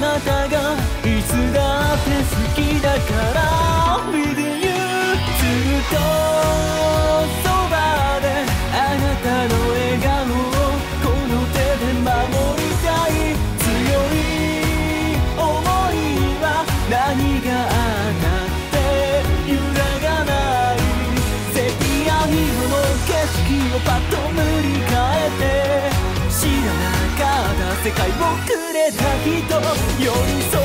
なたがいつだって好きだから。With you ずっとそばであなたの笑顔をこの手で守りたい。強い思いは何があった？って揺らがないセピア色の景色をパッと塗り替えて。知らなかった世界をくれた人。寄り添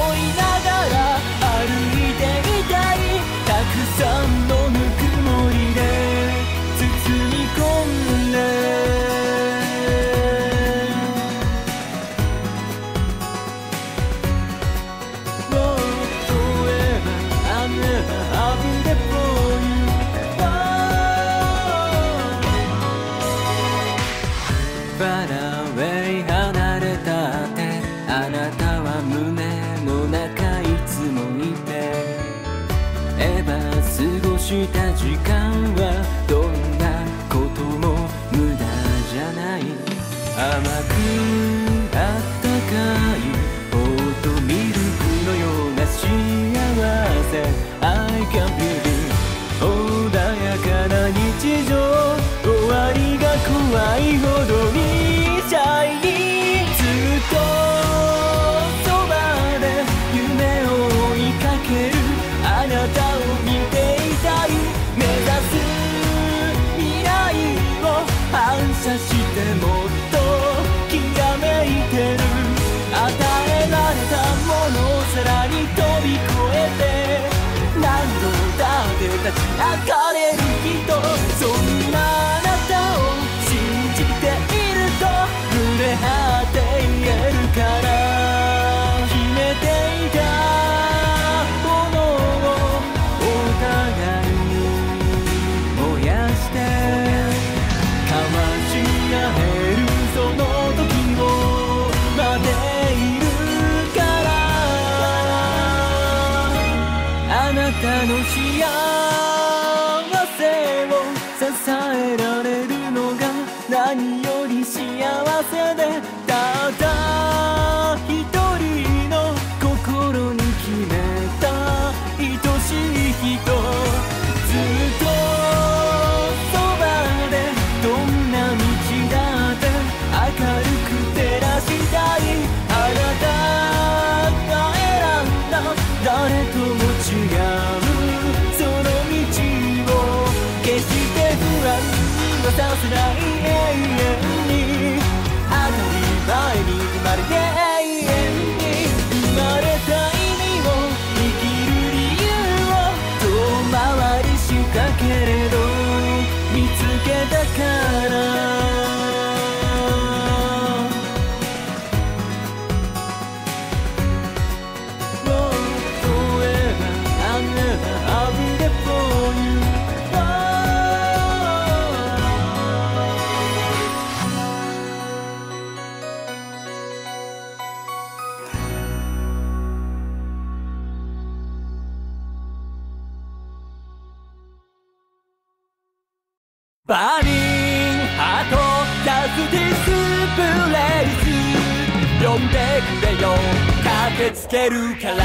てるから。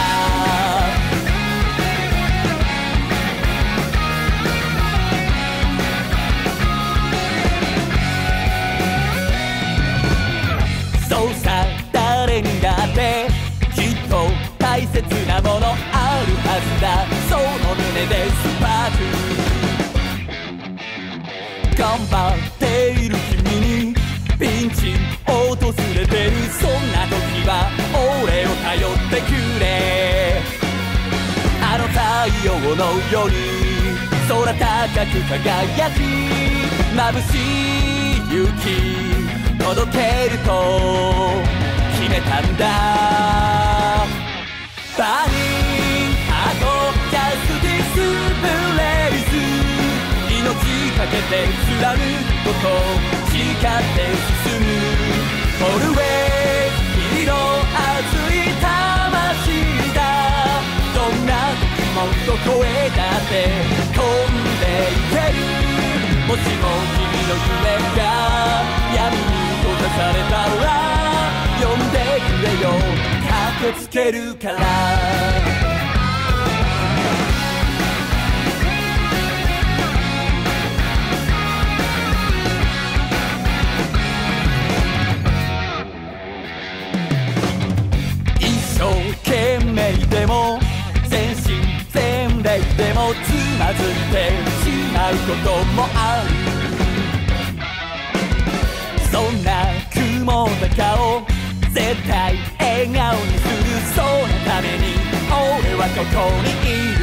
そうさ誰にだってきっと大切なものあるはずだ。その胸でスパークのように空高く輝き眩しい勇気届けると決めたんだ Burning heart justice blaze 命かけて貫くこと誓って進む All the もっと声だって飛んでいけるもしも君の夢が闇に閉ざされたら呼んでくれよ駆けつけるから外いてしまうこともある。そんな雲の顔絶対笑顔にする。そのために俺はここにいる。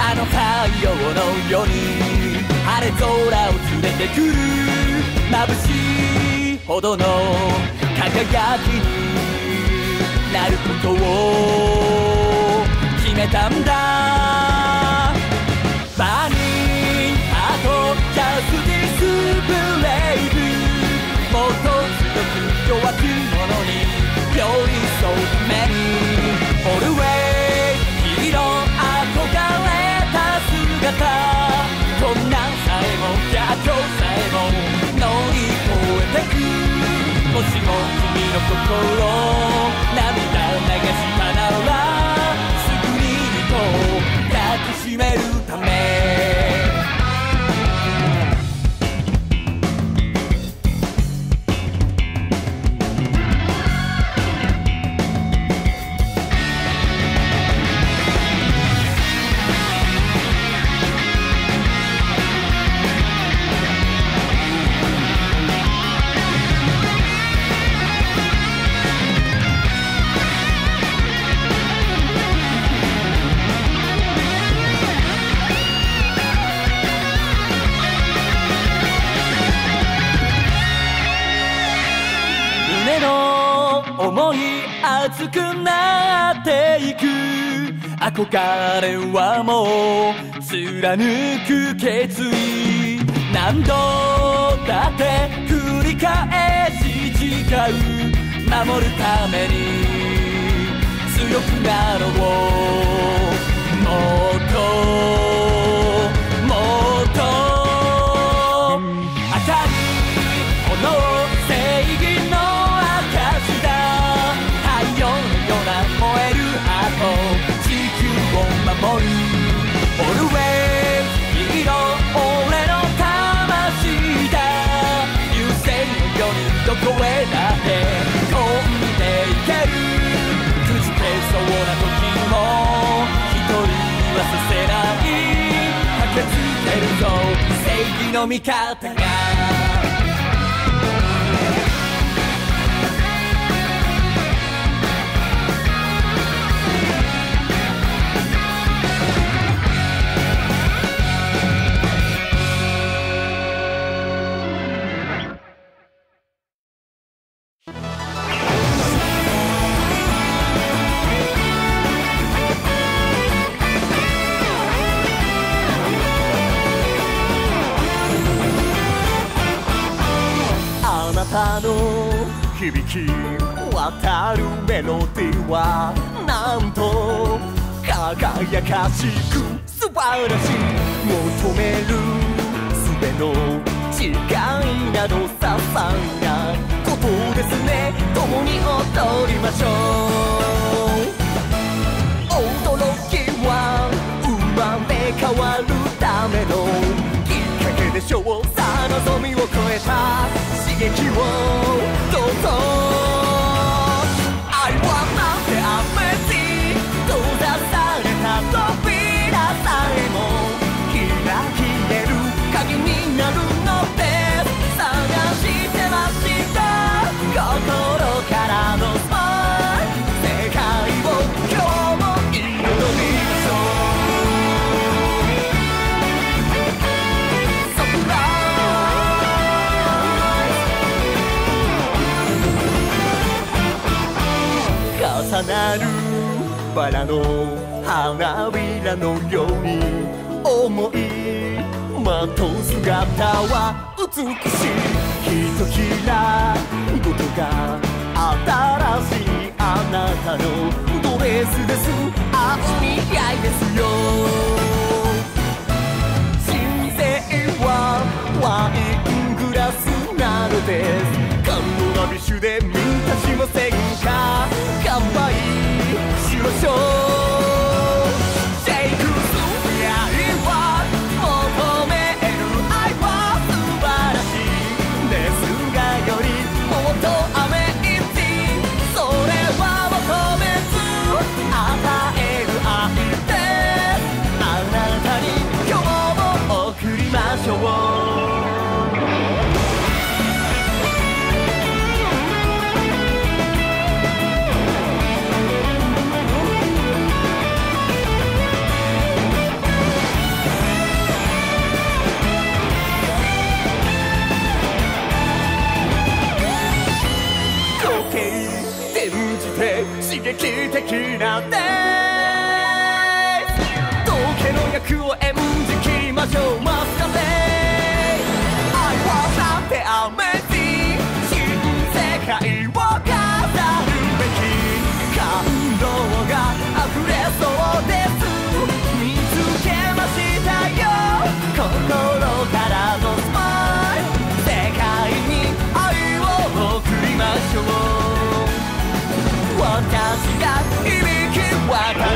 あの太陽のように晴れ空を連れてくる。眩しいほどの輝きになる。ことをめたんだ。バニーアートジャスティスブレイブ。もっと強く弱く者に寄り添うために Always ヒーロー憧れた姿。こんなんさえも逆境さえも乗り越えてく。もしも君の心涙流したなら抱きしめる憧れはもう貫く決意。何度だって繰り返し誓う。守るために強くなろう。もっと。守る。Always ヒーロー俺の魂だ。優先のようにどこへだって飛んでいける。くじけそうな時も一人はさせない。駆けつけるぞ。正義の味方が。響き渡るメロディーはなんと輝かしく素晴らしい求める術の違いなど些細なことですね共に踊りましょう。驚きは生まれ変わるためのきっかけでしょう。さあ望みを超えた刺激を。どうのように思い。まとう姿は美しい。ひときらごとが新しい。あなたのドレスですあお似合い。ですよ人生はワイングラスなのです感動のビッシュで満たしませんか乾杯し劇的な響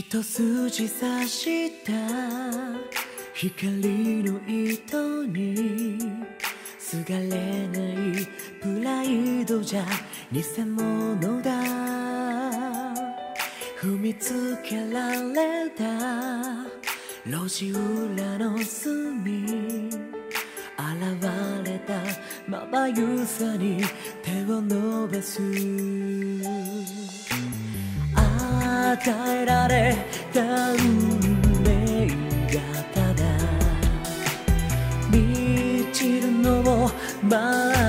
一筋差した光の糸にすがれないプライドじゃ偽物だ踏みつけられた路地裏の隅現れたまばゆさに手を伸ばす。与えられた運命がただ満ちるのを待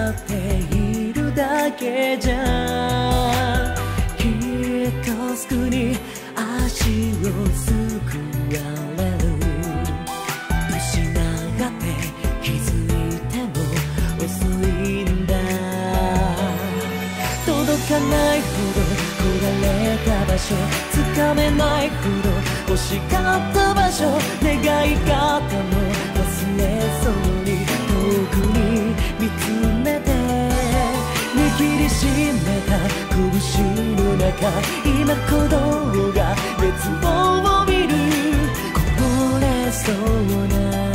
っているだけじゃ一すくに足をすくわれる。失って気づいても遅いんだ。届かない所つかめないほど欲しかった場所願い方も忘れそうに遠くに見つめて握りしめた拳の中今鼓動が熱望を見る。こぼれそうな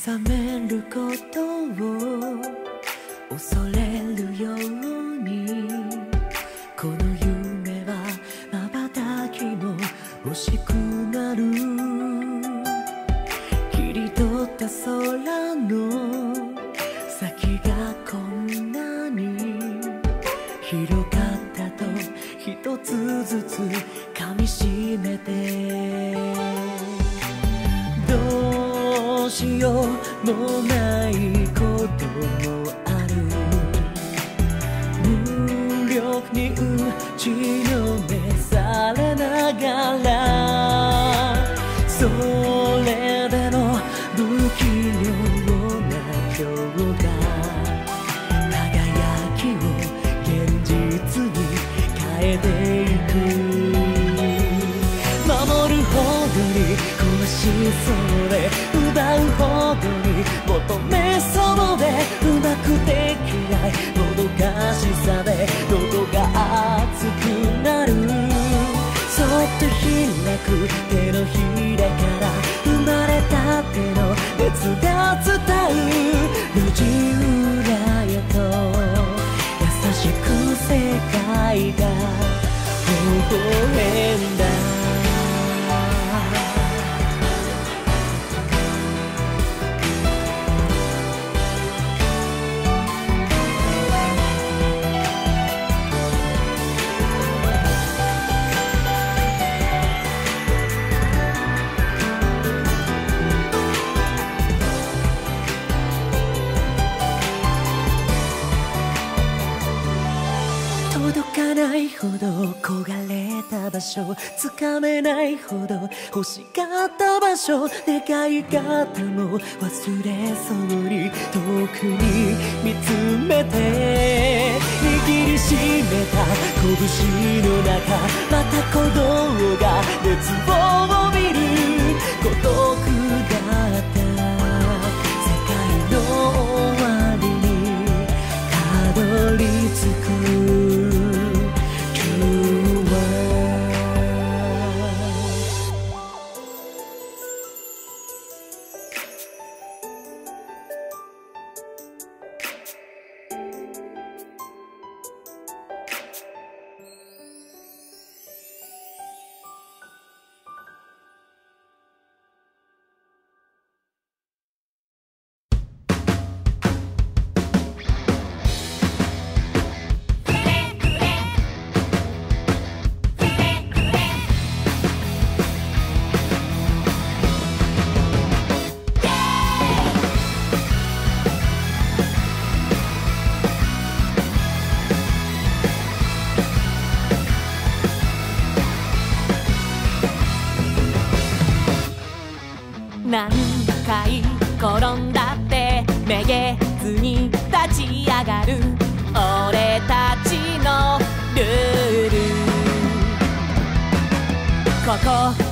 目覚めることを恐れるようく焦がれた場所つかめないほど欲しかった場所願い方も忘れそうに遠くに見つめて握りしめた拳の中また鼓動が熱望を見る。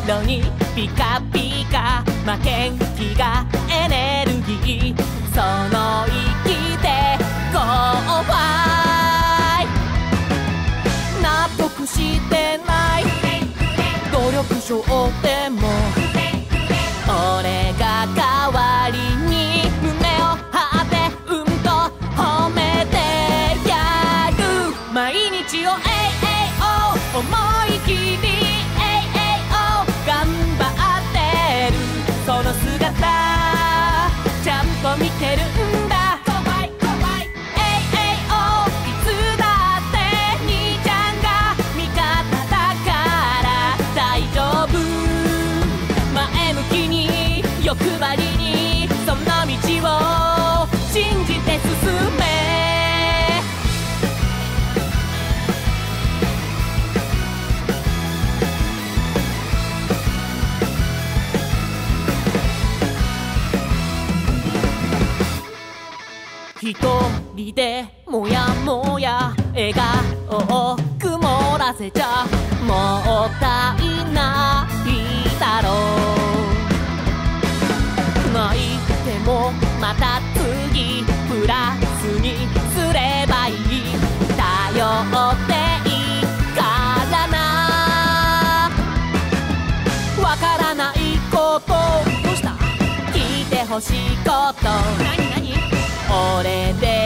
のにピカピカ」「負けん気がエネルギー」「その生きて後輩」「納得してない」「努力症でも」もやもや笑顔を曇らせちゃもったいないだろう。泣いてもまた次プラスにすればいい。頼っていいからな。わからないことどうした？聞いてほしいこと。何何？俺で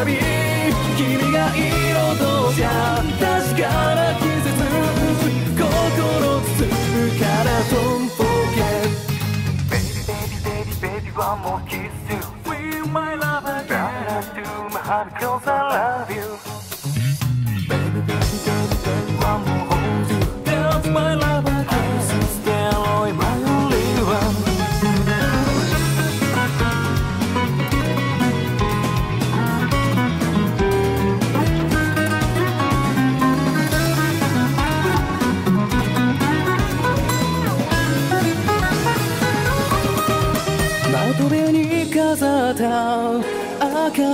君が彩りゃ確かな季節。心包むからトンポケ。ベベイビーベイビーベイビーワンモーキッス We my love and my I love you.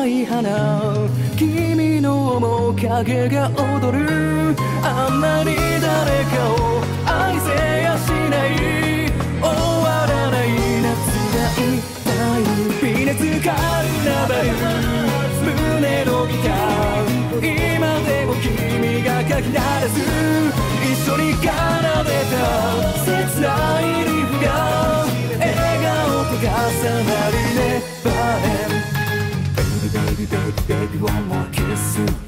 い花君の面影が踊る。あんまり誰かを愛せやしない。終わらない夏が痛い。微熱カーナバル胸のギター今でも君がかき鳴らす。一緒に奏でた切ないリフが。笑顔と重なりね。ばれエ dirty, dirty, dirty one more kiss.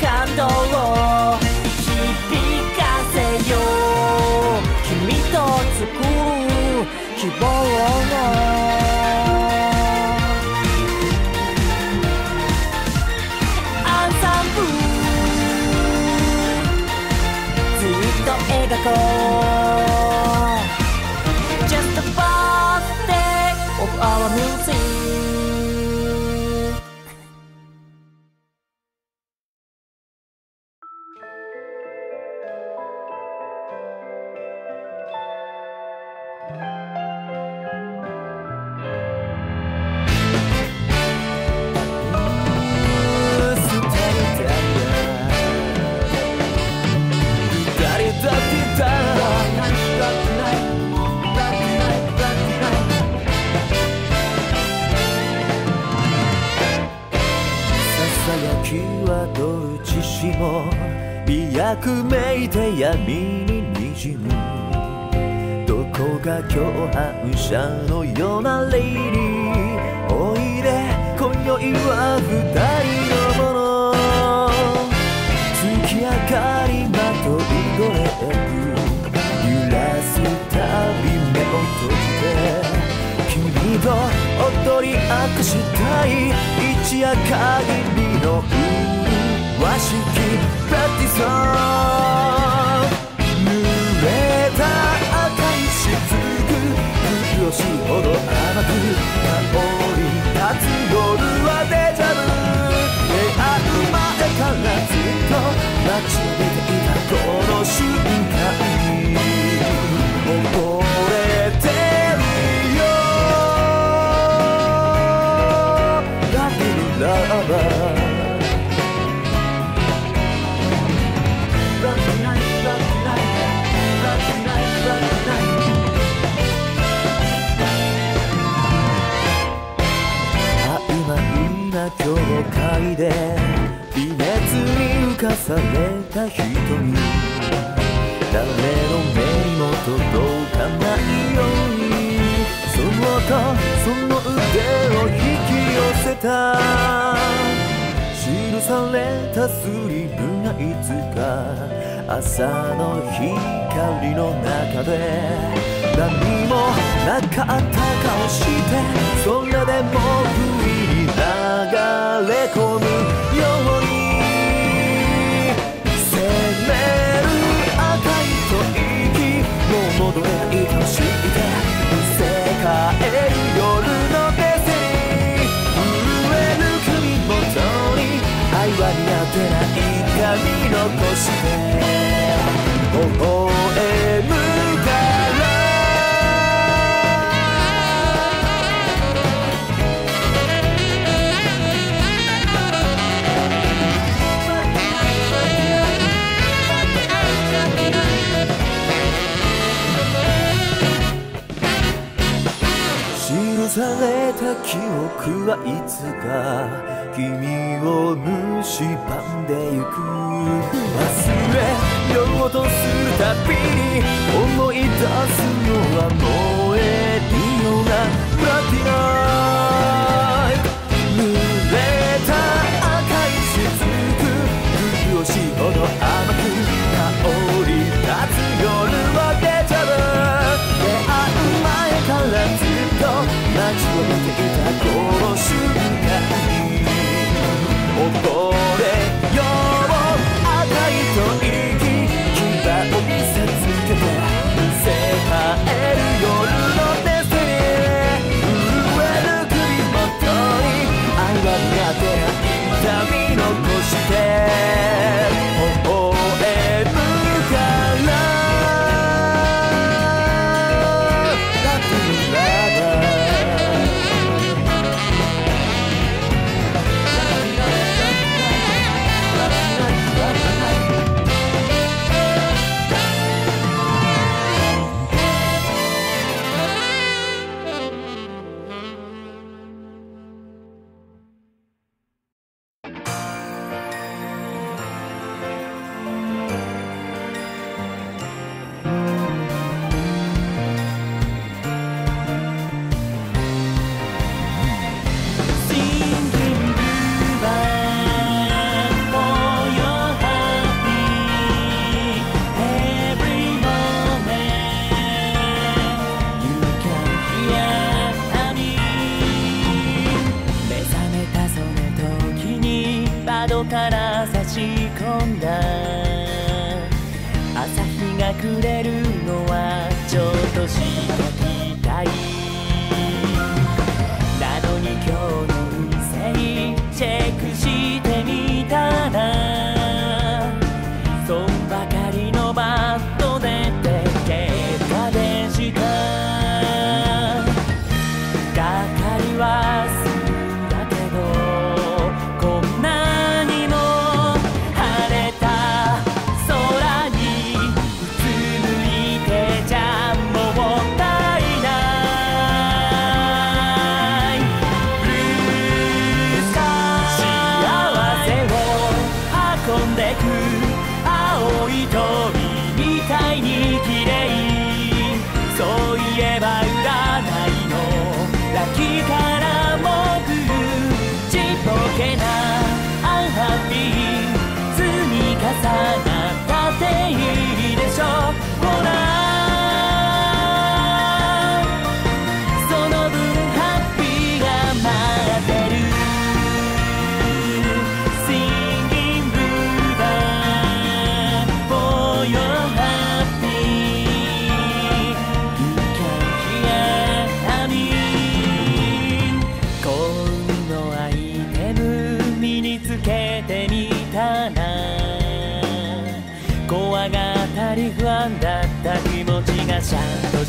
感動を。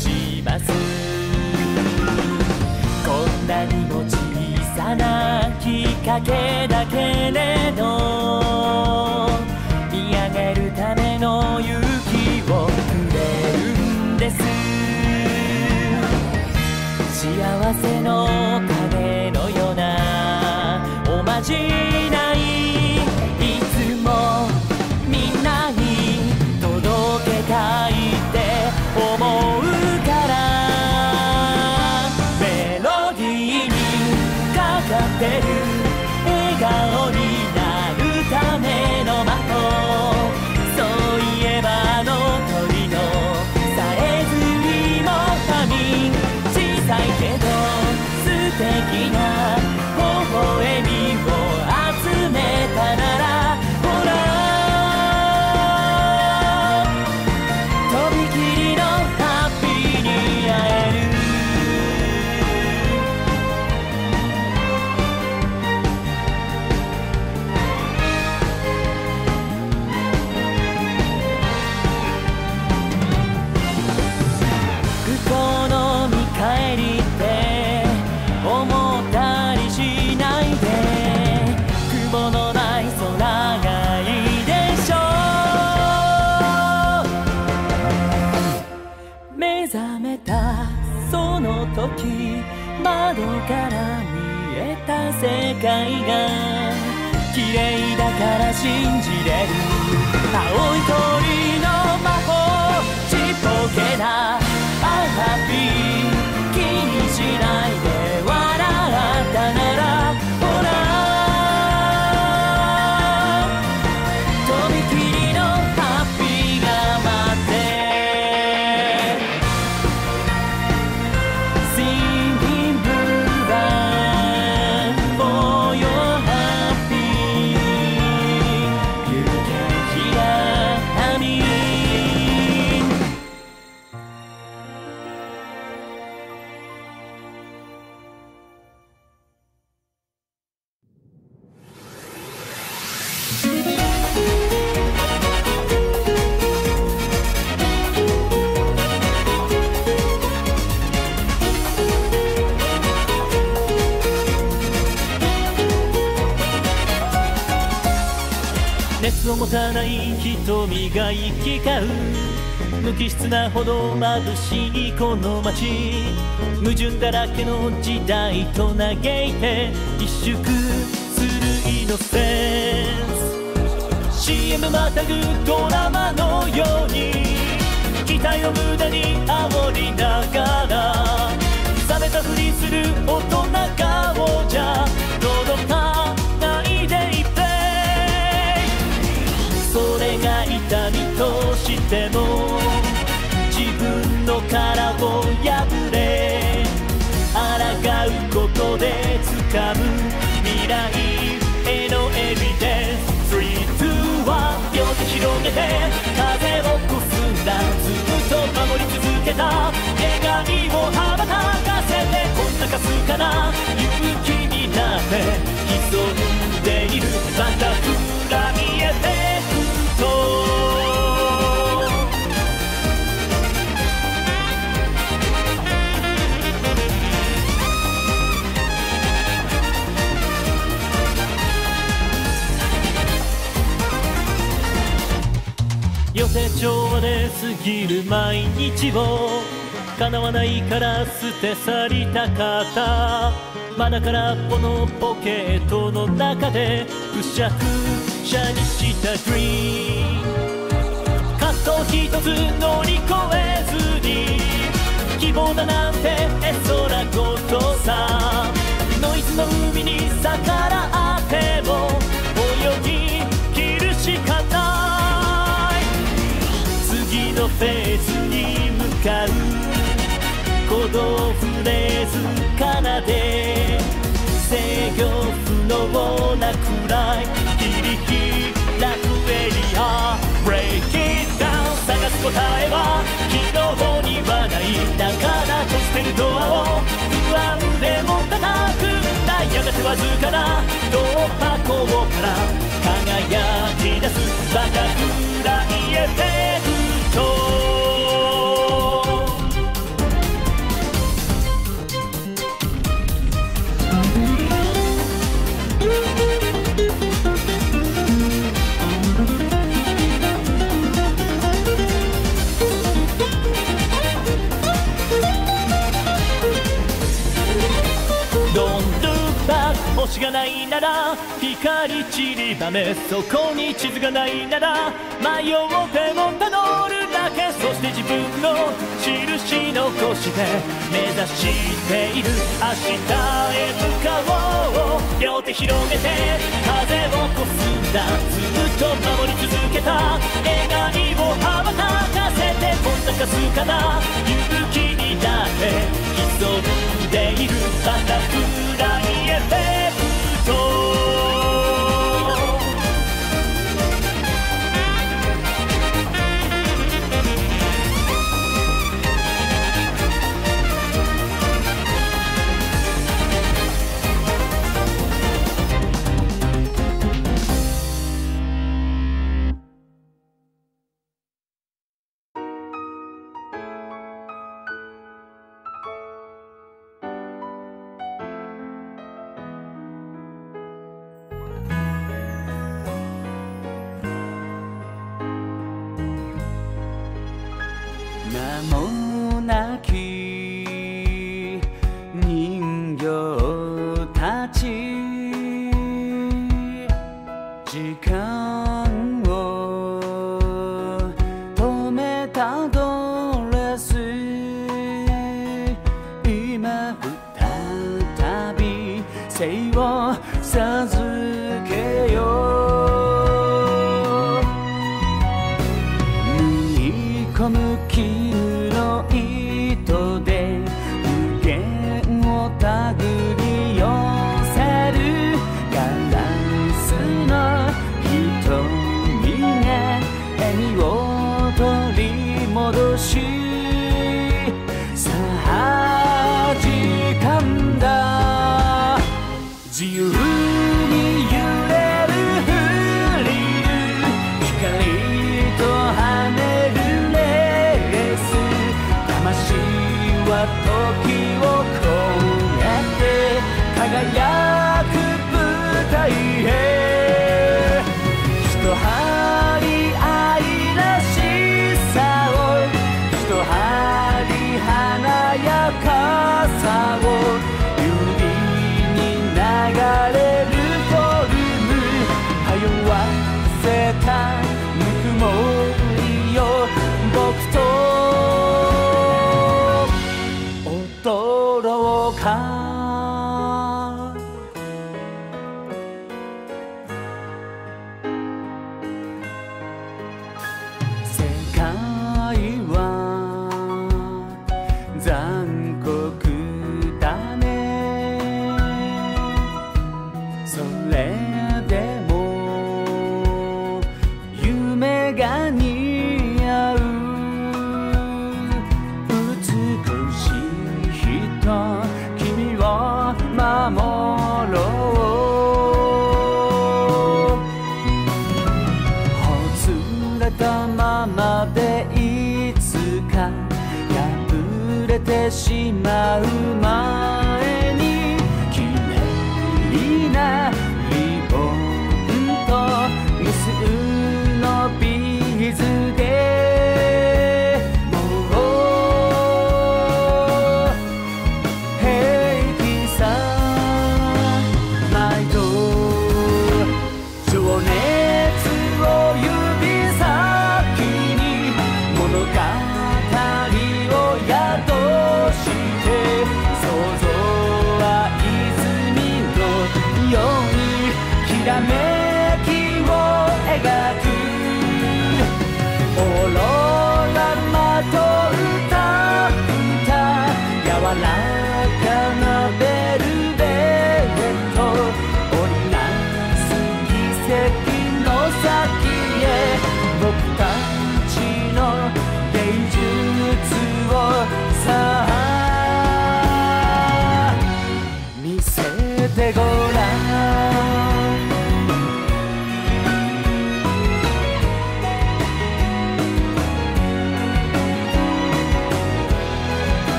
します。こんなにも小さなきっかけだけれど見上げるための夢世界が綺麗だから信じれる。青い鳥の魔法ちっぽけなアハッピー。熱を持たない瞳が行き交う無機質なほど眩しいこの街矛盾だらけの時代と嘆いて一縮するイノセンス CM またぐドラマのように期待を無駄に煽りながら冷めたふりする大人顔じゃ。としても自分の殻を破れ抗うことで掴む未来へのエビデンス321両手広げて風をこすんだずっと守り続けた願いを羽ばたかせてこんなかすかな勇気になって潜んでいる。バタ予定調で過ぎる毎日を叶わないから捨て去りたかった。まだ空っぽのポケットの中でくしゃくしゃにした Dream 葛藤一つ乗り越えずに希望だなんて絵空ことさ。ノイズの海に逆らってもかう鼓動フレーズ奏で。制御不能なくらい。切り開くエリア。Break it down 探す答えは昨日にはない。だから閉じてるドアを。不安でも叩くんだやがてわずかな。突破口から輝き出す。バタフライエフ星がないなら光散りばめそこに地図がないなら迷ってもたどるだけそして自分の印残して目指している明日へ向かおう両手広げて風をこすんだずっと守り続けた願いを羽ばたかせてこんなかすかな勇気になって潜んでいるバタフライエフェ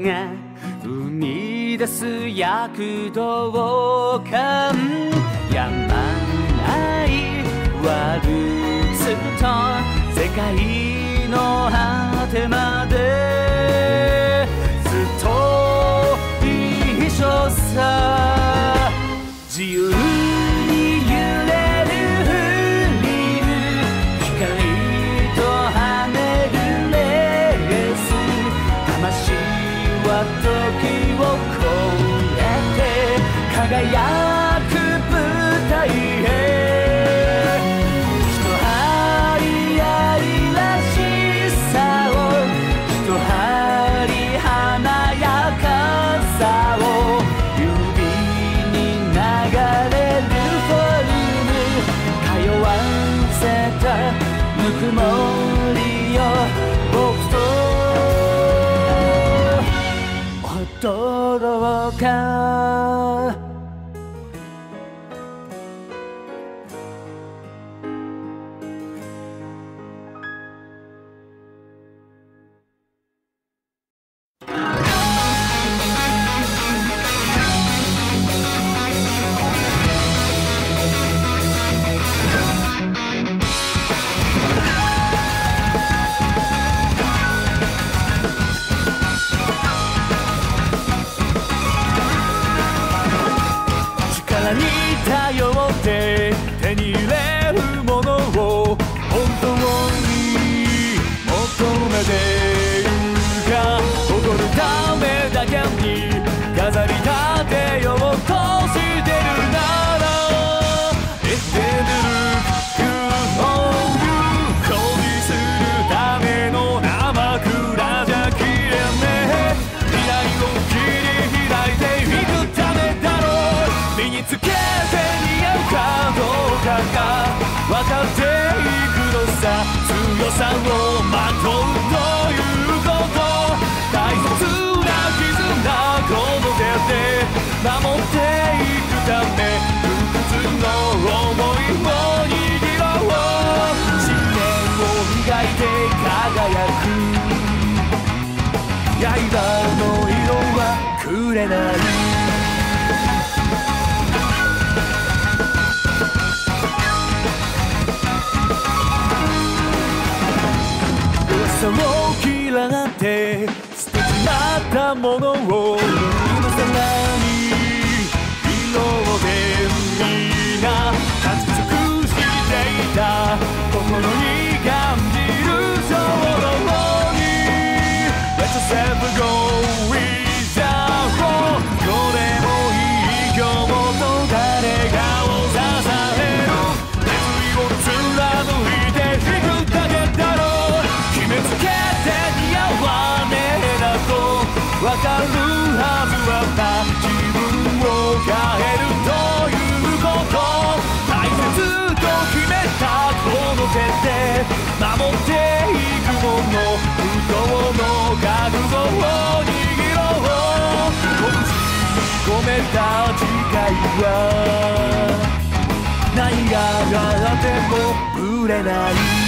が生み出す躍動感。やまないワルツと世界の果てまで。come. 守っていくため不屈の想いを握ろう信念を磨いて輝く刃の色はくれない噂を嫌って捨てちまったものを心に感じる衝動に Let yourself go with the flow これもいい今日もと誰かを支える熱意を貫いていくだけだろう決めつけて似合わねえなとわかるはずはな自分を変えるということ大切と決めたせて守っていくもの不当の覚悟を握ろう。拳に込めた誓いは。何があってもぶれない。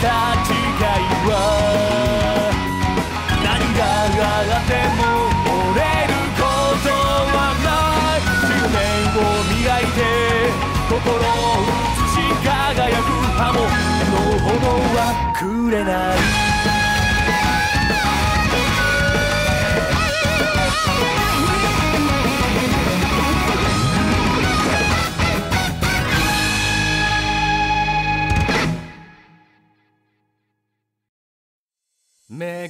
た違いは何があっても折れることはない。執念を磨いて心を映し輝く刃もの炎はくれない。巡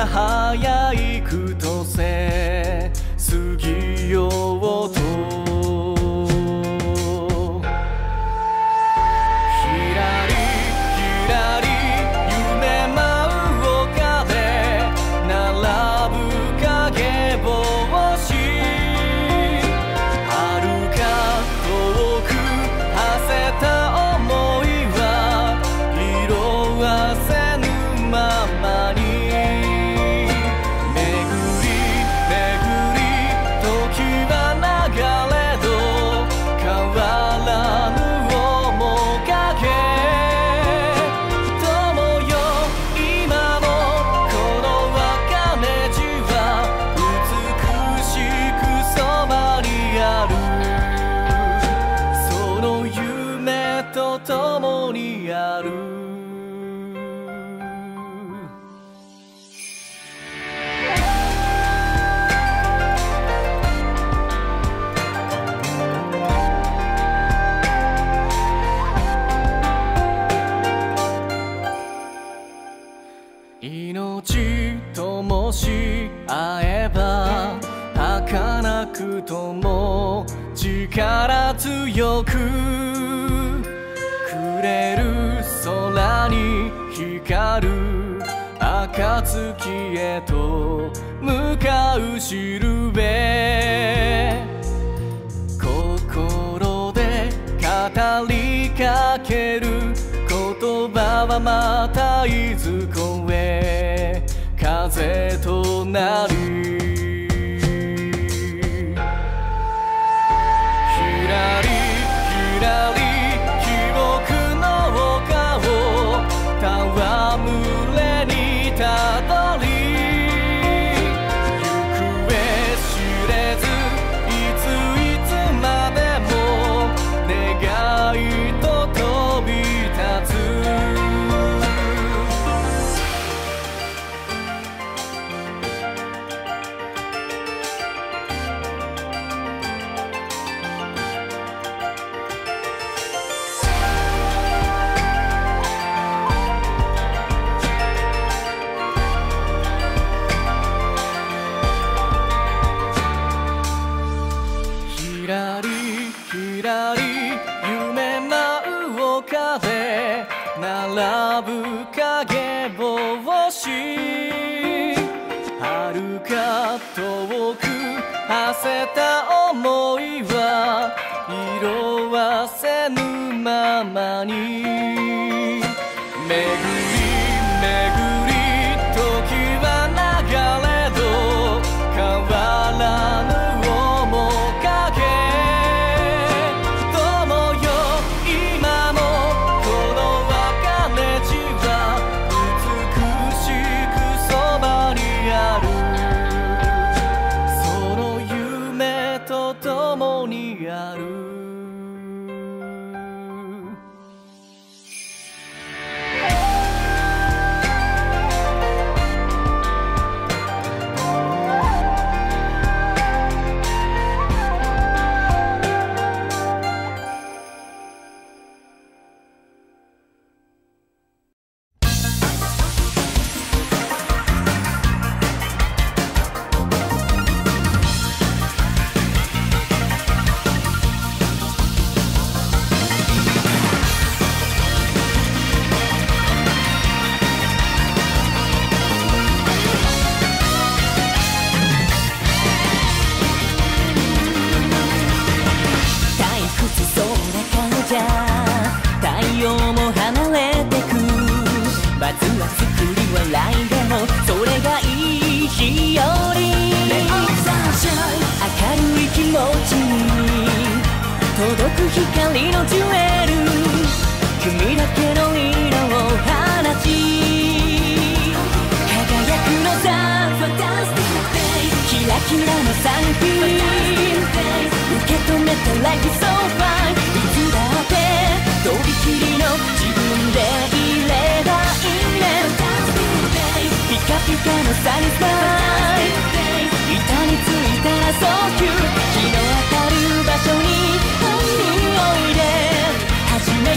れから早いうしるべ心で語りかける言葉はまたいずこへ風となり。ぬままに。巡り光のジュエル。君だけの色を放ち。輝くのさキラキラのサンピン受け止めた Life is so fine いつだってとびきりの自分でいればい。いねピカピカのサニスタイ板についたら早急。日の当たる場所に。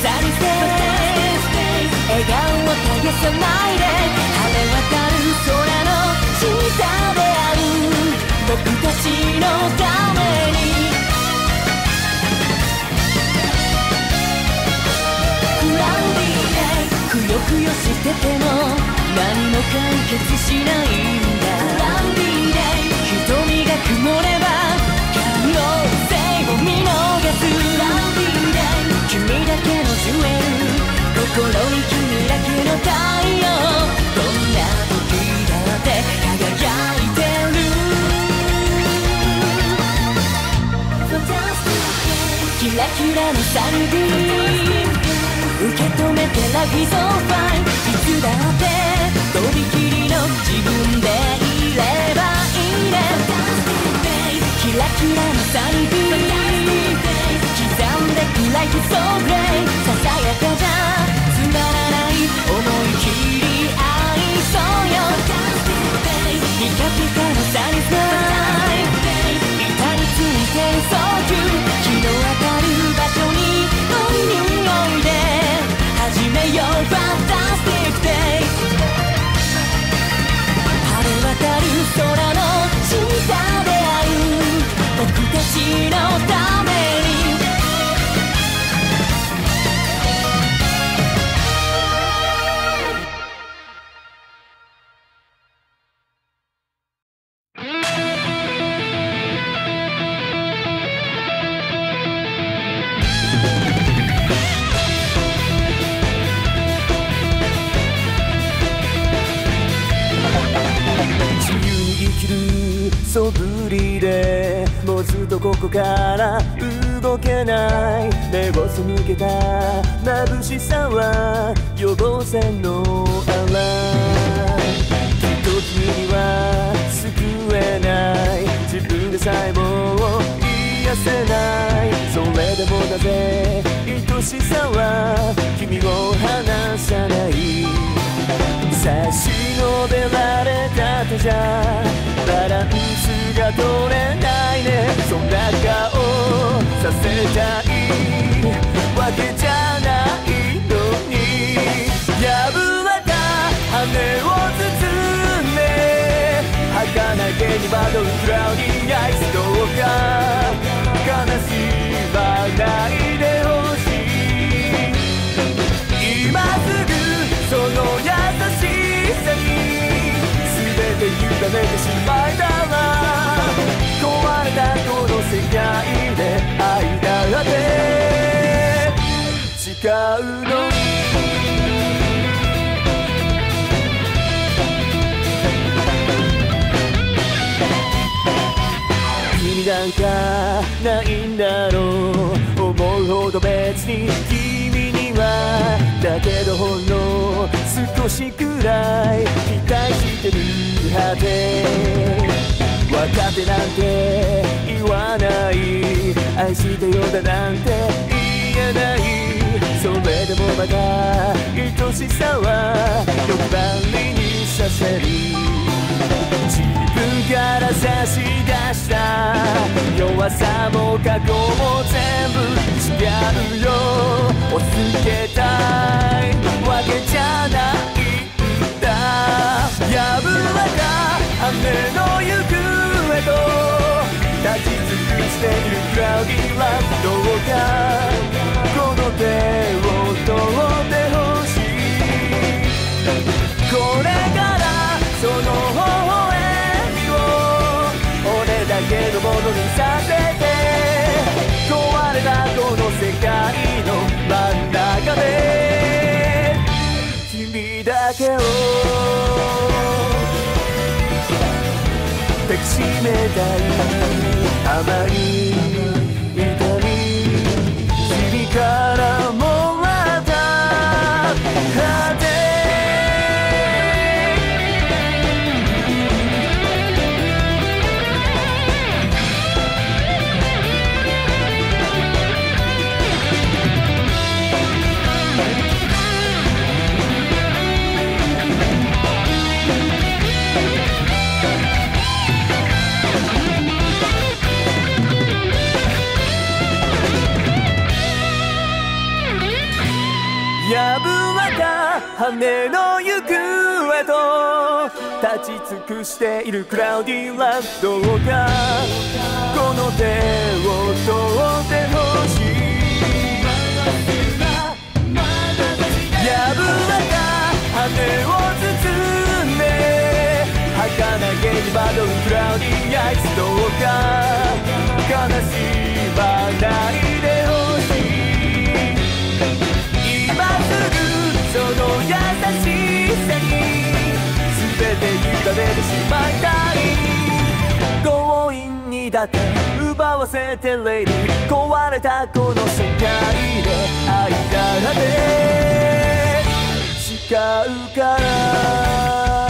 サニース笑顔を絶やさないで晴れ渡る空の下で会う僕たちのためにクラウディーでくよくよしてても何も解決しないんだクラウディーで瞳が曇れば可能性を見逃すラウディーで君だけのジュエル心に君だけの太陽どんな時だって輝いてるキラキラのサルビ受け止めて Life is so fine いつだってとびきりの自分でいればいいねキラキラのサルビ。刻んでく Life is so great ささやかじゃつまらない思い切り愛そうよピカピカのサニスナイ板についてる早急日の当たるファンタスティックデイ晴れ渡る空じゃバランスが取れないね。そんな顔させたいわけじゃないのに。破れた羽を包んで儚げに惑うクラウディーアイス。どうか。悲しまないて委ねてしまえたら壊れたこの世界で。愛だって誓うの。に意味なんかないんだろう。思うほど別に君には。だけどほんの少しくらい期待してるはず。若手なんて言わない。愛してよだなんて言えない。それでもまた愛しさは欲張りにさせる。自分から差し出した。弱さも過去も全部違うよ。押し付けたい。わけじゃないんだ。破れた羽の行方と。立ち尽くしているクラウディーランどうか。この手を取ってほしい。これから俺だけのものにさせて壊れたこの世界の真ん中で君だけを抱きしめたい甘い。た羽の行方と立ち尽くしているクラウディーランどうかこの手を取ってほしい。破れた羽を包んで儚げに惑うクラウディーアイスどうか。悲しまないでほしその優しさに全て委ねてしまいたい強引にだって奪わせてレイディ壊れたこの世界で愛だらけ誓うから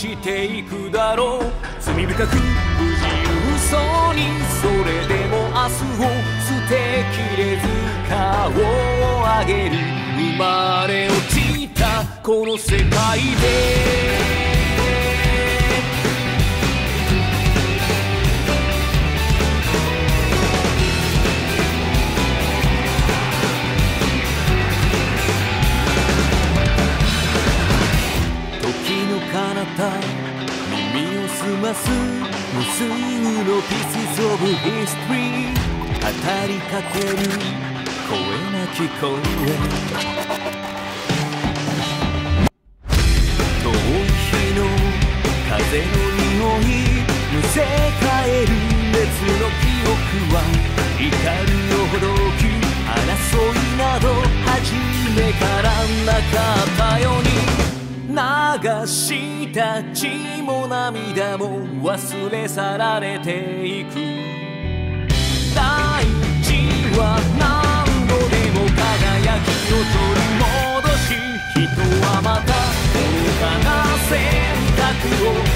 していく選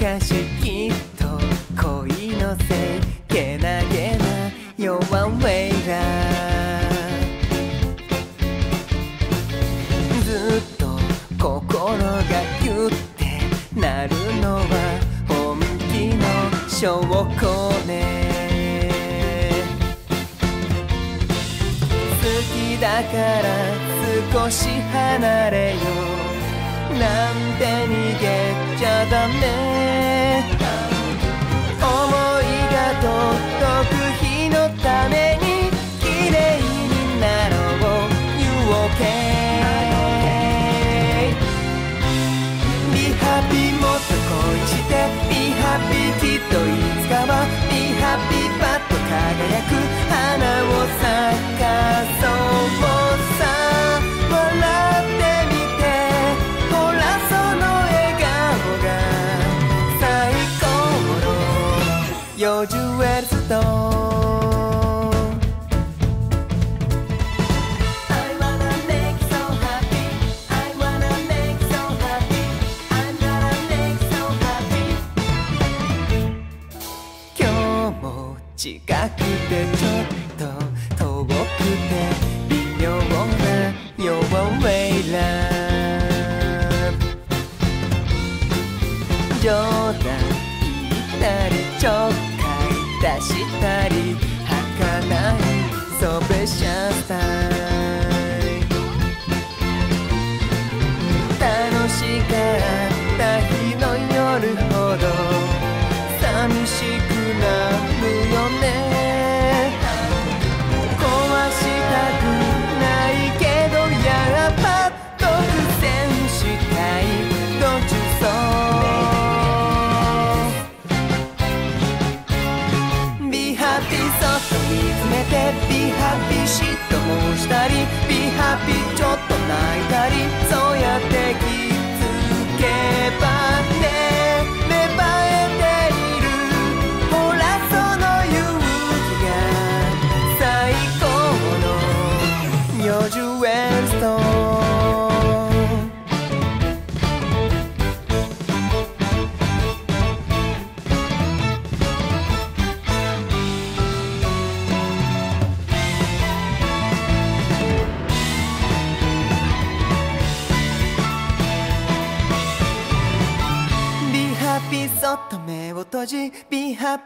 昔きっと恋のせいけなげな弱めがずっと心がギュってなるのは本気の証拠ね。好きだから少し離れよう。なんて逃げちゃダメ。思いが届く日のために綺麗になろう。You OK リハ Be もっと恋してリハビきっといつかはリハビパッと輝く花を咲かそう。just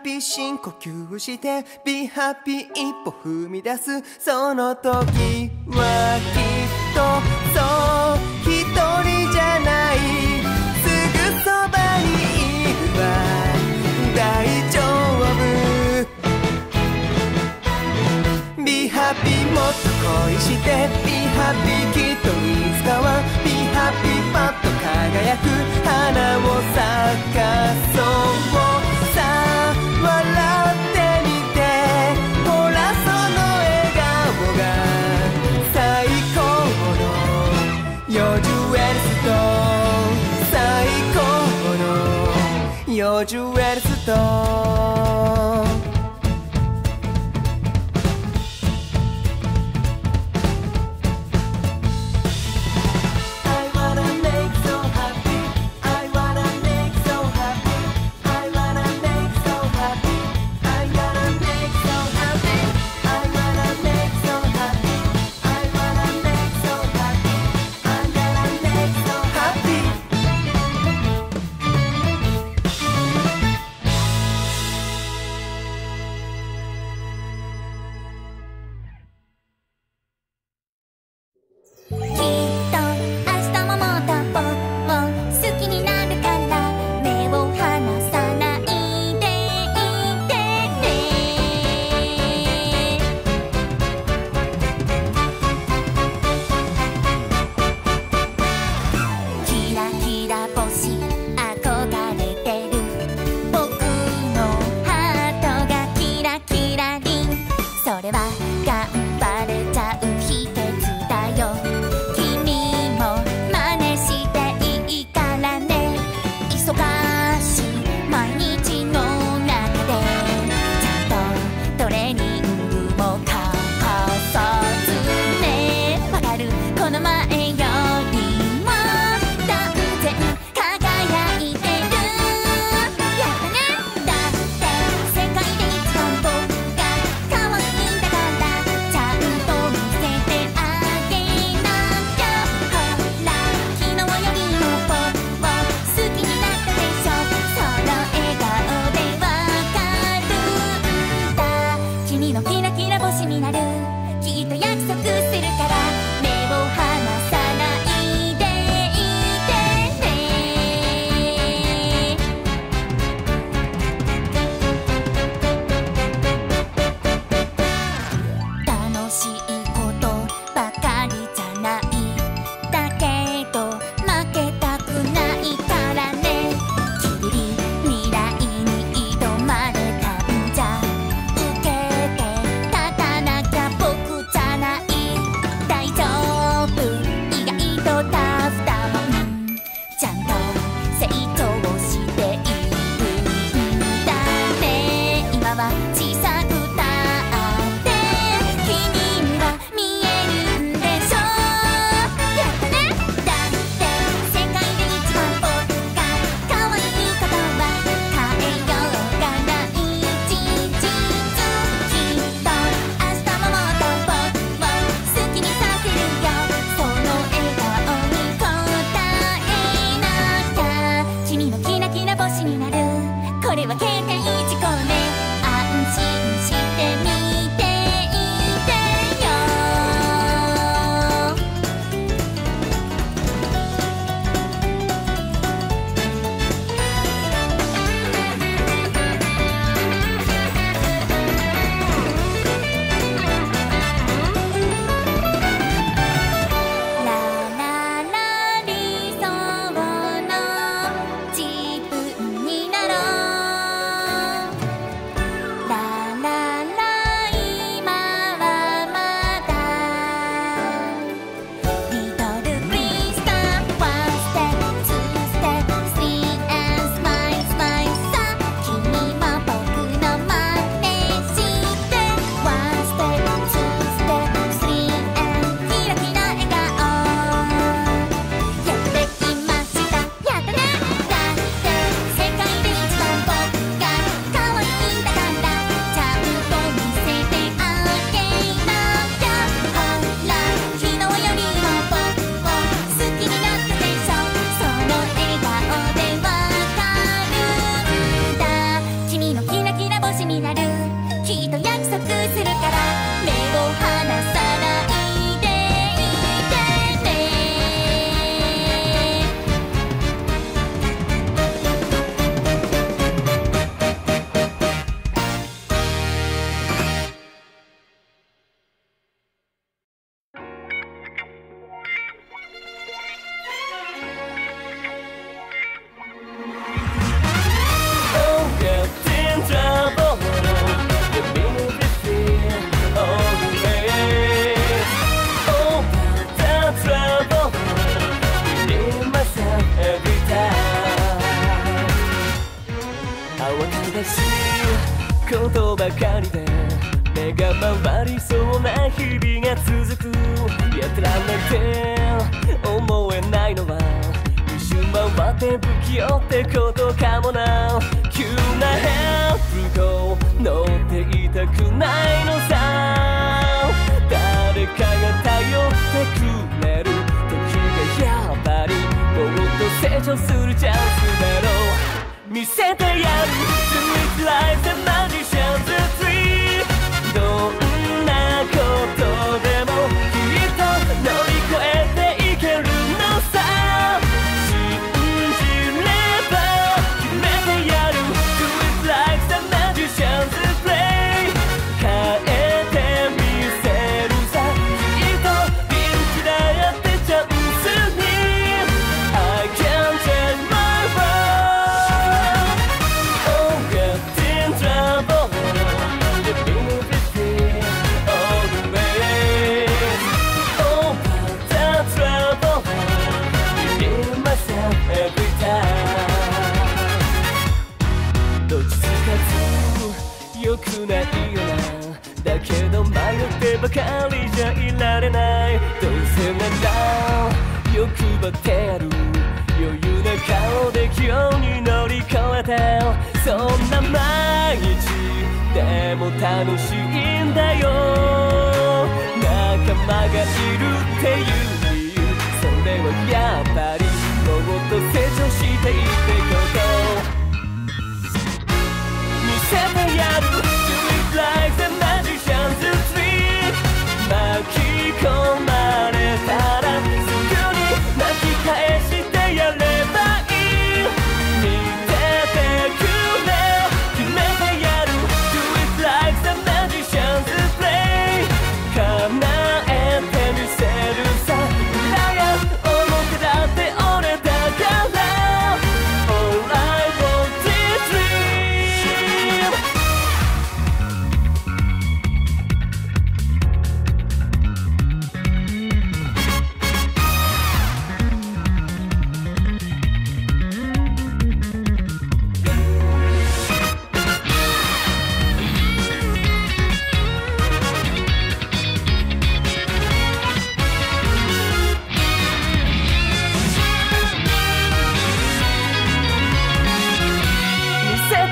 ピー深呼吸してビハッピー一歩踏み出す。その時はきっとそう一人じゃない。すぐそばにいるわ大丈夫。ビハッピーもっと恋してビハッピーきっといつかはビハッピーパッと輝く花を咲かそう。you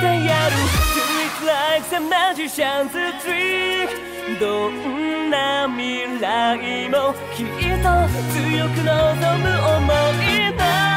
てやる Treat like a magician's dream どんな未来もきっと強く望む想いだ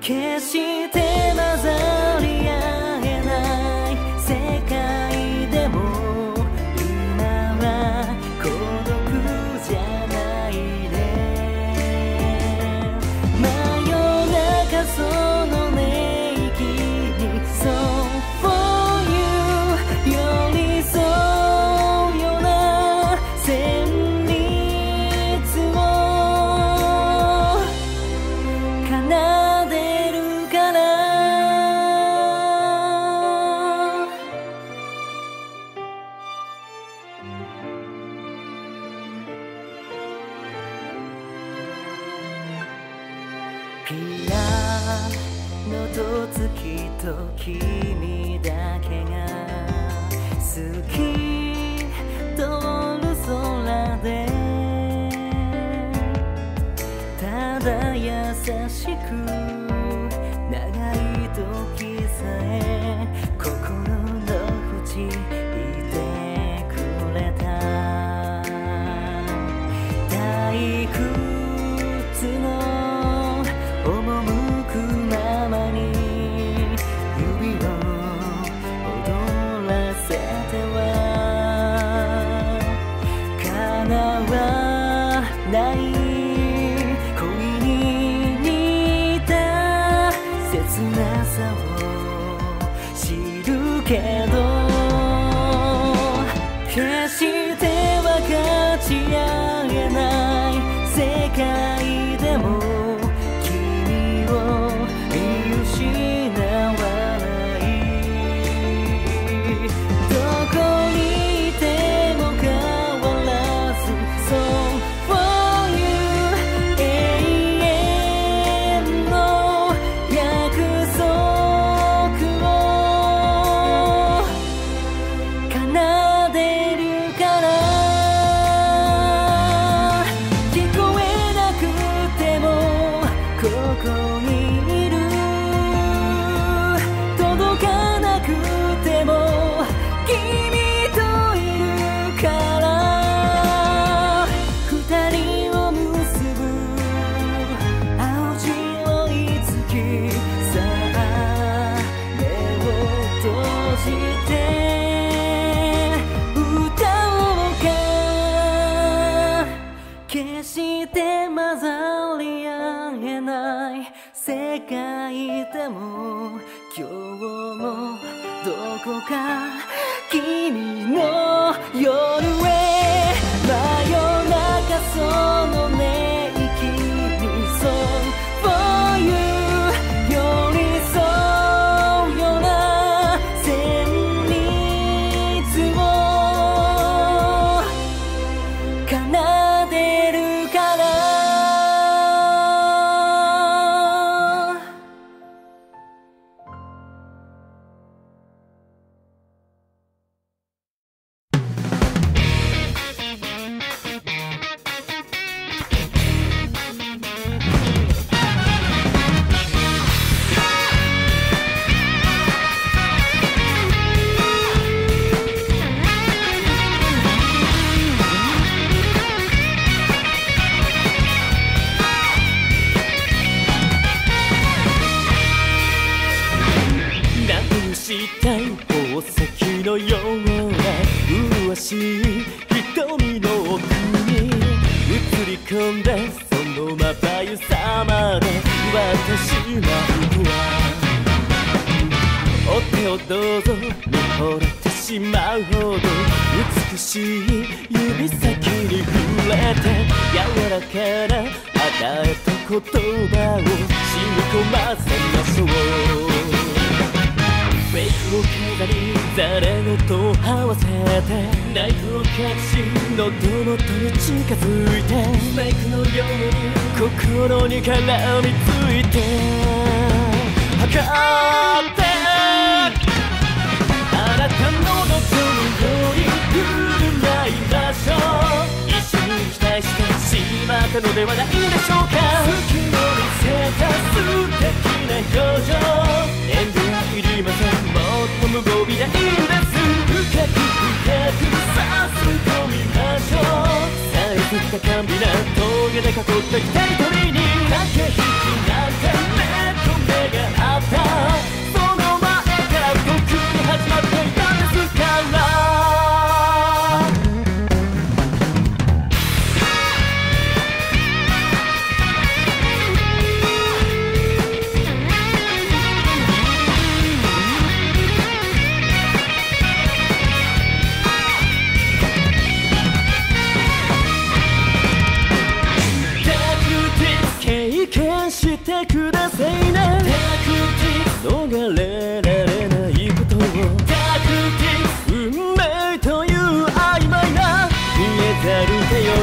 だ決し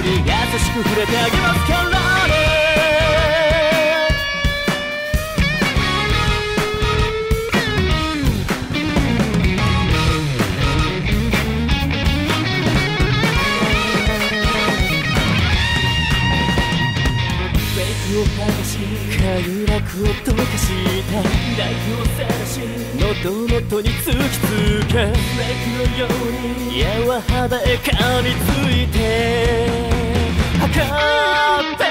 に優しく触れてあげますからね快楽をどうかした。大表喉元に突きつけのように矢は肌へ噛みついて測って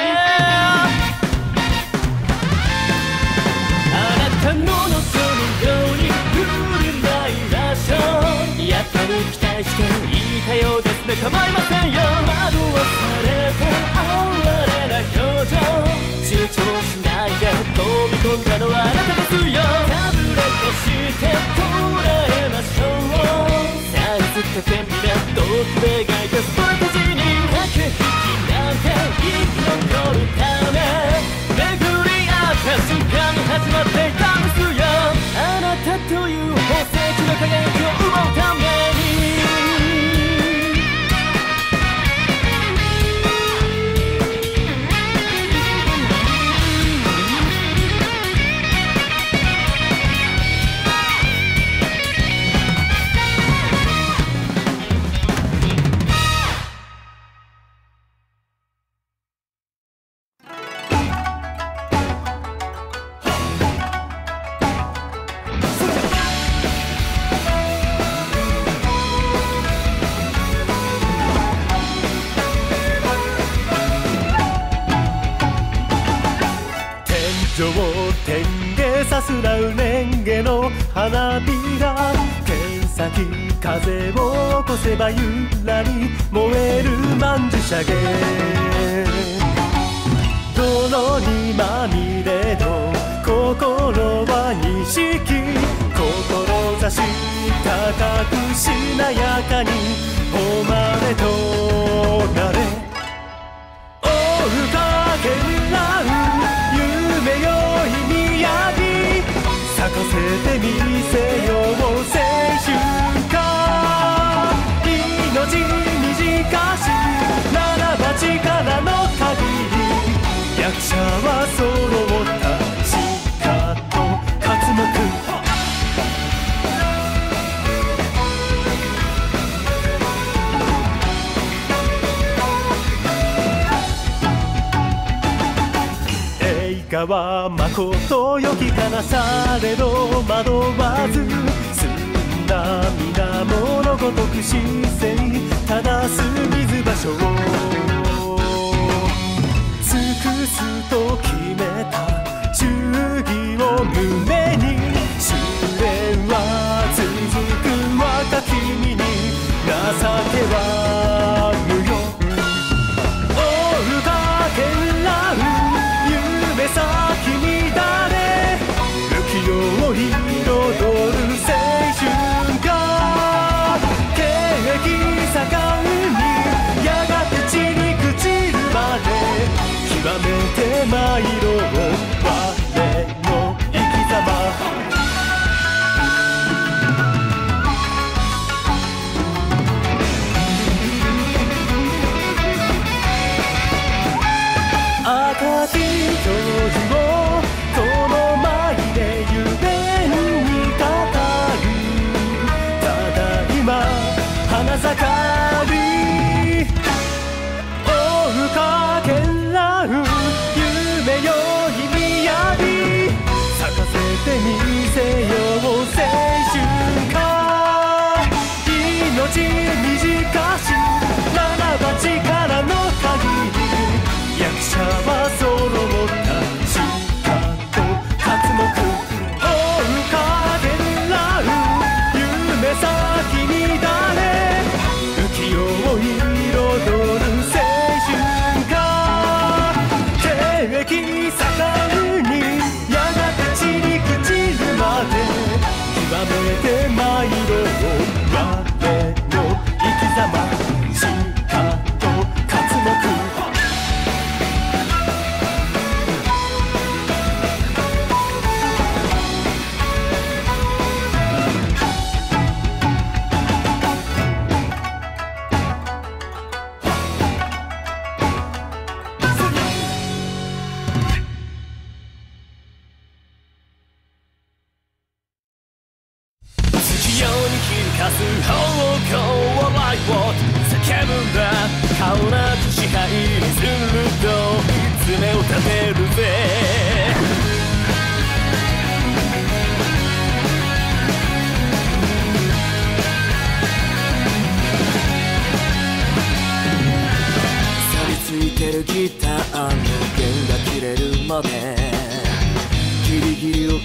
あなたの望むように振る舞いましょうやっとで期待していたようですね構いませんよ。惑わされて哀れな表情。躊躇しないで飛び込んだのはあなたですよ。て捉えましょう。って便利などう願いがファンタジーに吐く。息なんて生き残るため。巡り合った瞬間始まっていた。曼珠沙華泥にまみれの心は錦志高くしなやかに誉れと。画は誠よきかなされど惑わず澄んだ皆物ごとく姿勢。正す水場所を。尽くすと決めた忠義を胸めて参ろ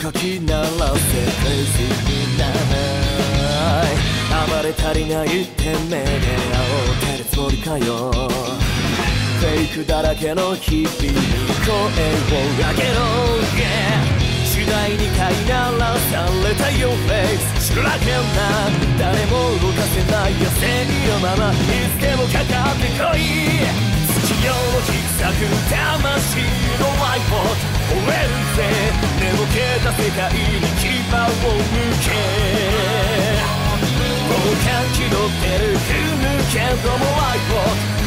かき鳴らせ Crazy にならない暴れ足りないって目で煽ってるつもりかよ。フェイクだらけの日々に声を上げろ、yeah 次第に飼いならされた Your face 白らけな。誰も動かせない野生のままいつでもかかってこい。月夜の引き裂く魂のライト追えるぜ寝ぼけた世界に牙を向け。もう感気取ってるけどもライト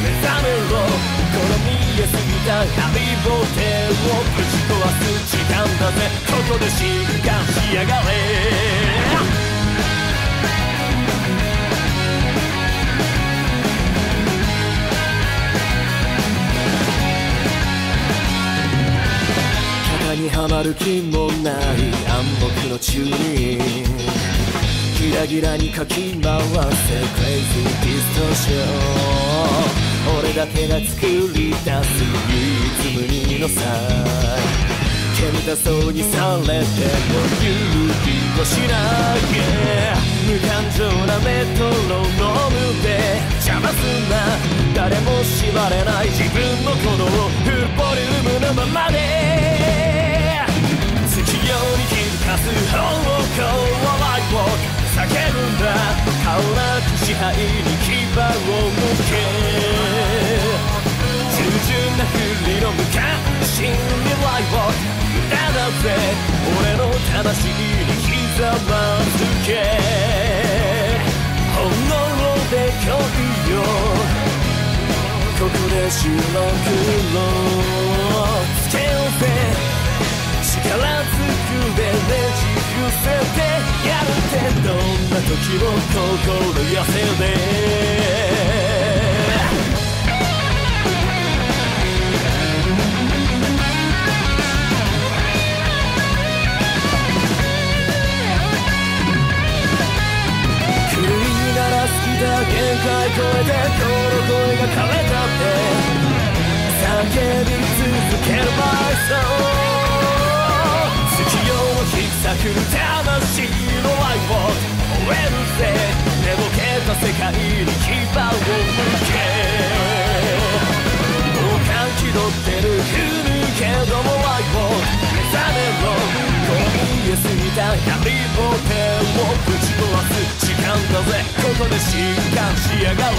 目覚めろ。この見えすぎたハリボテをぶち壊す時間だぜ。ここで進化しやがれ。肩にはまる気もない。暗黙の中にギラギラにかき回せ Crazy Distortion 俺だけが作り出すリズムにのさ。煙たそうにされても勇気をしない無感情なメトロノームで邪魔すんな誰も縛れない自分の鼓動フルボリュームのままで月夜に響かす方向はライブ叫ぶんだ顔なく支配に牙を向け従順なふりの無関心未来を歌だぜ俺の魂にひざまずけ。本能で来いよここで白黒つけようぜ力ずくでねじ伏せてやるってどんな時も心寄せでなら好きだ限界超えてこの声が枯れたって叫び続ける場合そう月夜を引き裂く魂の愛を終えるぜ寝ぼけた世界に牙を向けもう感気取ってるふるけども愛を目覚めろこう見えすぎた闇ボテをぶち壊す。なんだぜここで新刊しやがれ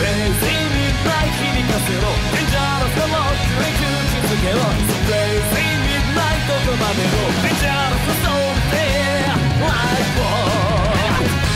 Crazy midnight 響かせろ Dangerous なロックに口づけろ So crazy midnight どこまでも Dangerous soul で Life を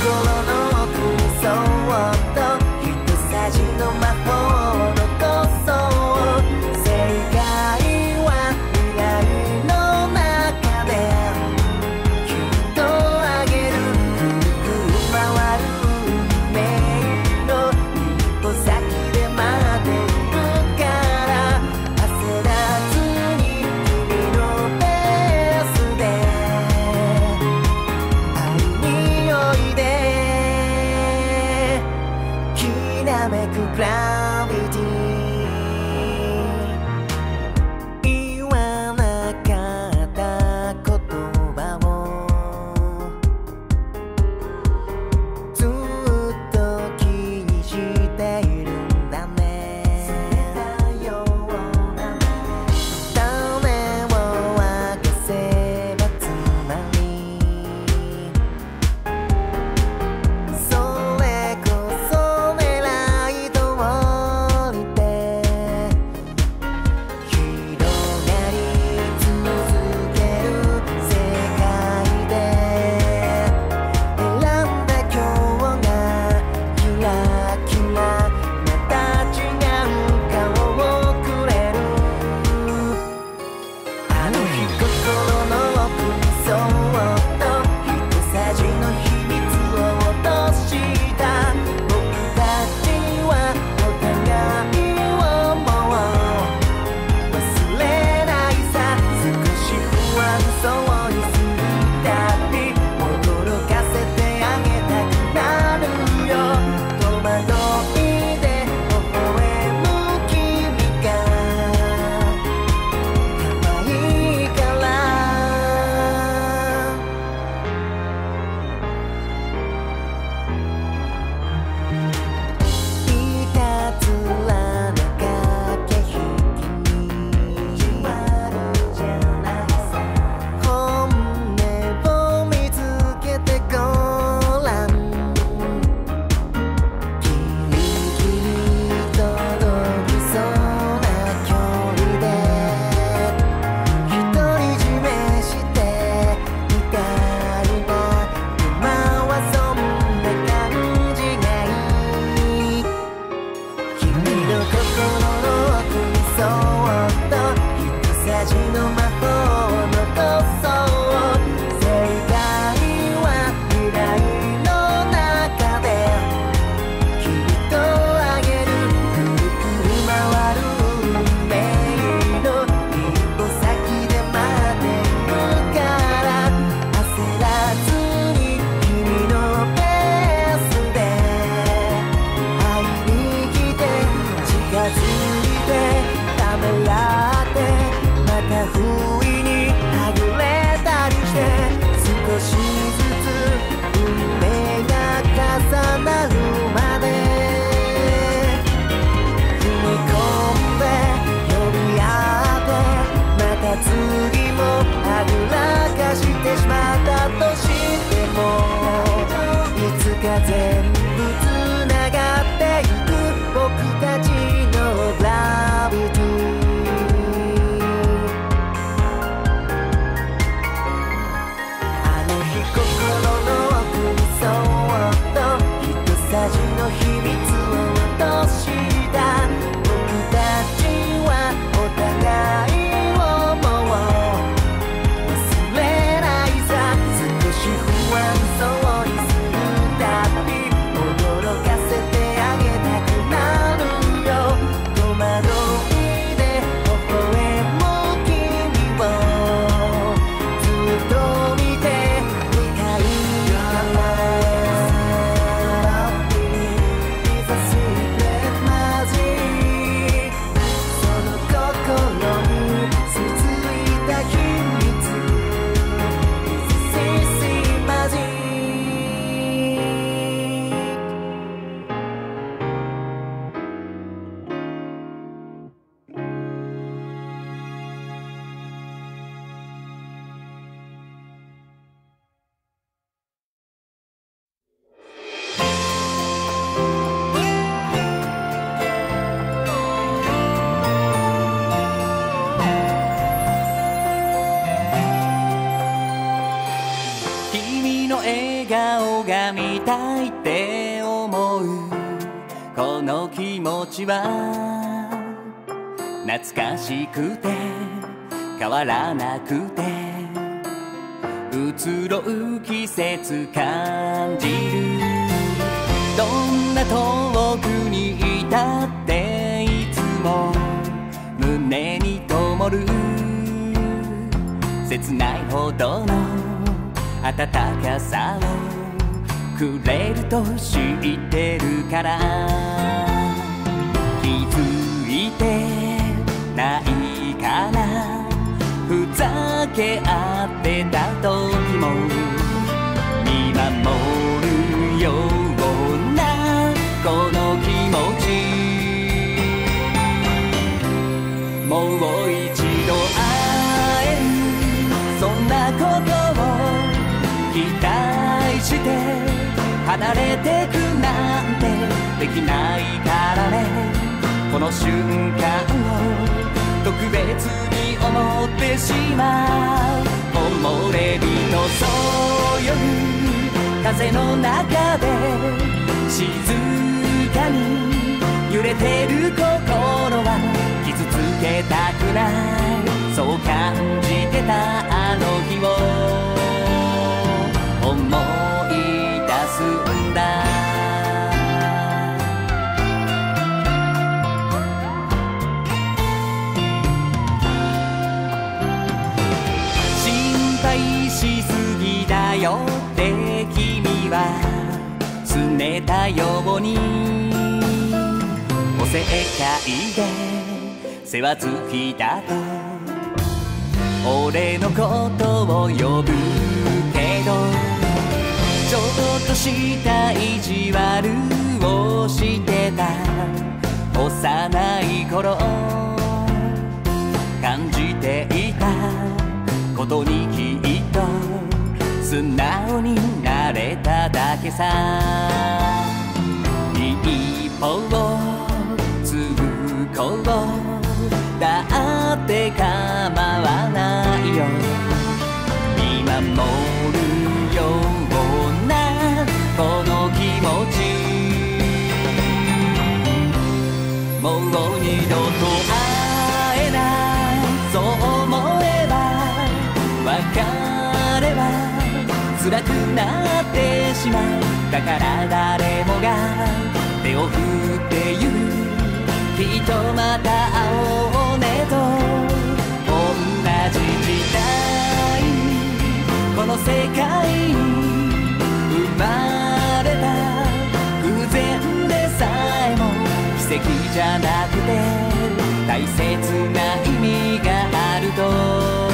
君け合ってた時も見守るようなこの気持ち。もう一度会え。るそんなことを期待して離れてくなんてできないからね。この瞬間を特別に思ってしまう。木漏れ日のそう夜風の中で静かに揺れてる心は傷つけたくない。そう感じてたあの日を。思いは拗ねたようにおせっかいで世話好きだと俺のことを呼ぶけどちょっとした意地悪をしてた幼い頃感じていたことにきっと素直になれただけさ。一歩を継ぐことだって構わないよ。しまうだから誰もが手を振って言う。きっとまた会おうねと同じ時代この世界に生まれた偶然でさえも奇跡じゃなくて大切な意味があると。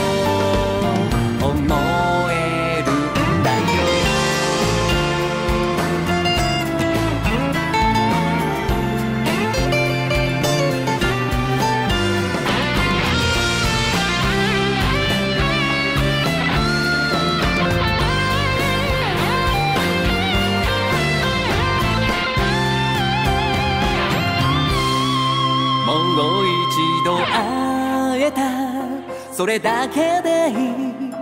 それだけでいい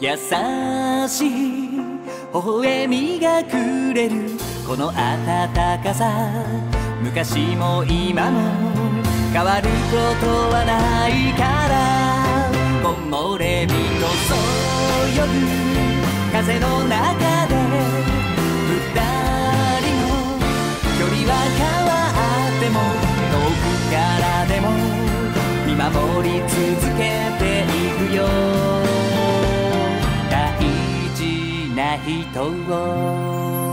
優しい微笑みがくれるこの温かさ昔も今も変わることはないから木漏れ日のそよぐ風の中で二人の距離は変わっても遠くからでも守り続けていくよ。大事な人を。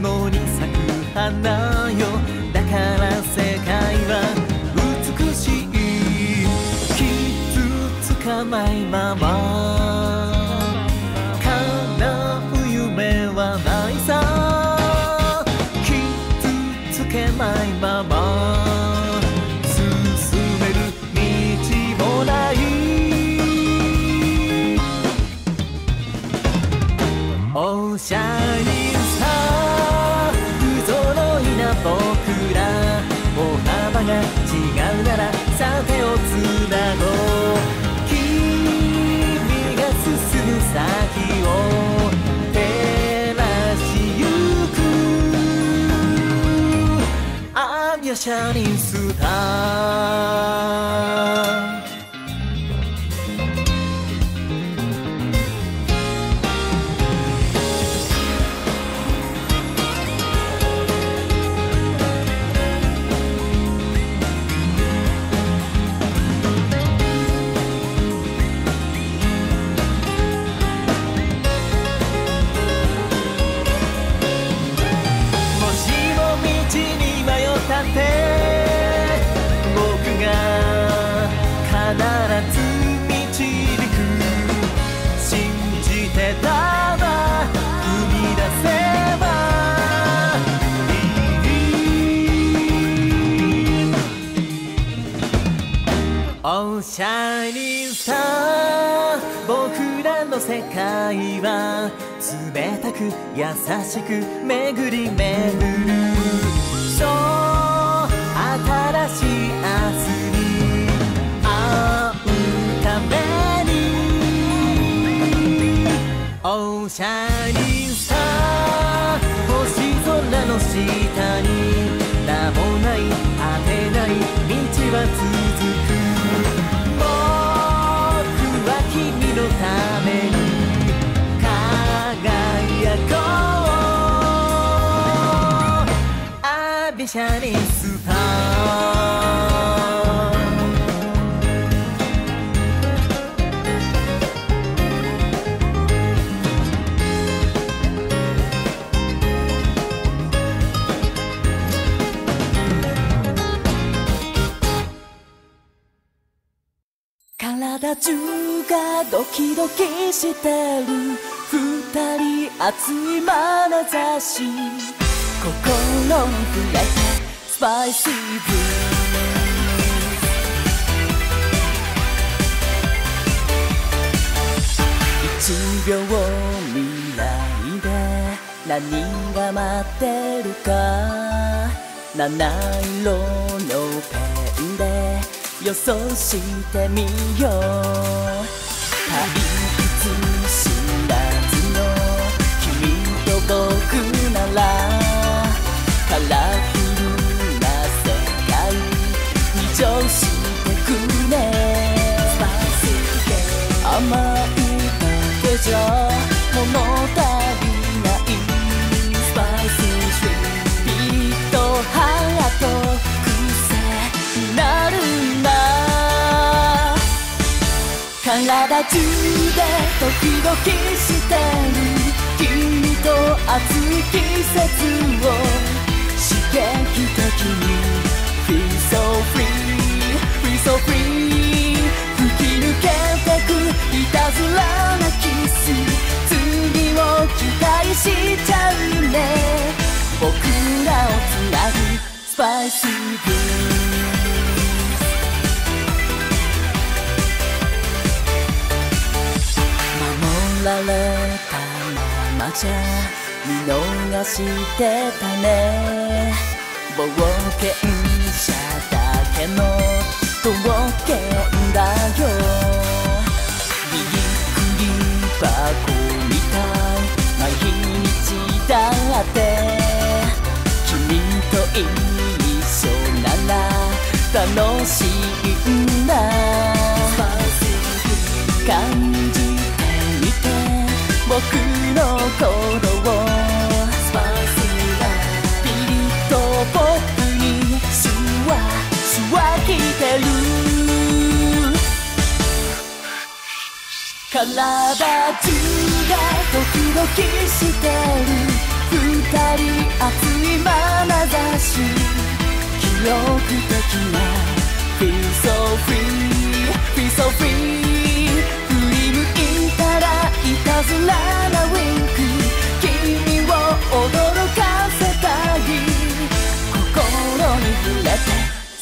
したのに咲く花よ。だから世界は美しい。傷つかないまま。車輪スターく優しく巡り巡るそう新しい明日に会うためにおしゃにさ星空の下に名もない果てない道は続く。シャニスタ体中がドキドキしてる。二人熱い眼差し心に触れてスパイシーブ一秒未来で何が待ってるか七色のペンで予想してみよう。退屈知らずの君と僕なら。に乗してくね甘いだけじゃ物足りないスパイスシュリートハート癖になるんだ体中でドキドキしてる君と熱い季節を刺激的に Feel so free so free 吹き抜けてくいたずらなキス次を期待しちゃうね。僕らをつなぐスパイスブル守られたままじゃ見逃してたね。冒険者だけの冒険だよ。びっくり箱みたい毎日だって。君と一緒なら楽しいんだ。感じてみて。僕の頃をてる体中がドキドキしてる二人熱い眼差し記憶的な Feel so free Feel so free 振り向いたらいたずらなウィンク君を驚か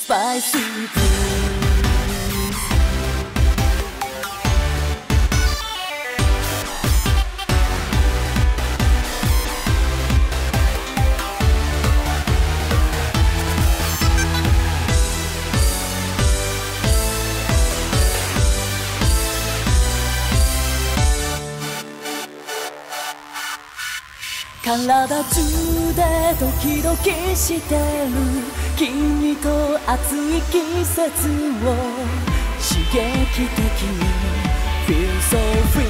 パイス。ブルー体中でドキドキしてる君と熱い季節を刺激的に Feel so free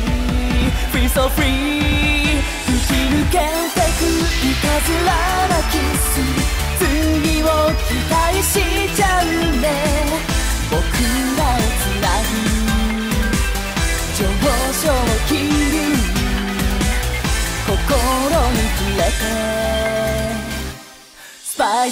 Feel so free 吹き抜けてくいたずらなキス次を期待しちゃうね僕らをつなぐ上昇気流心に触れてスパ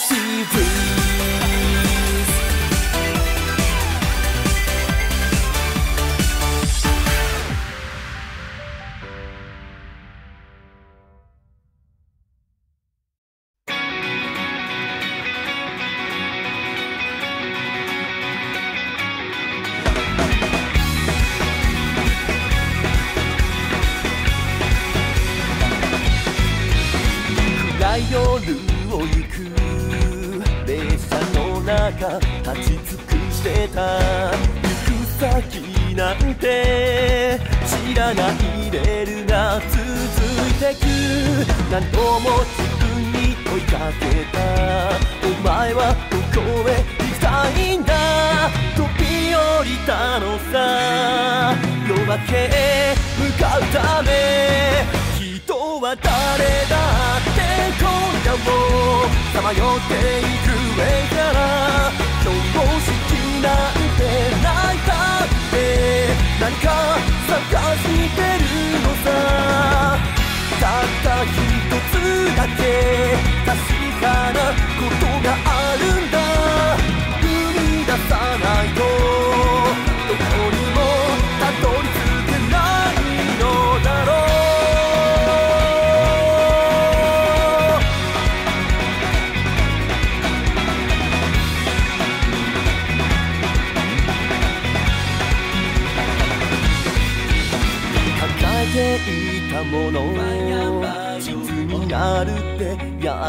さまよっていた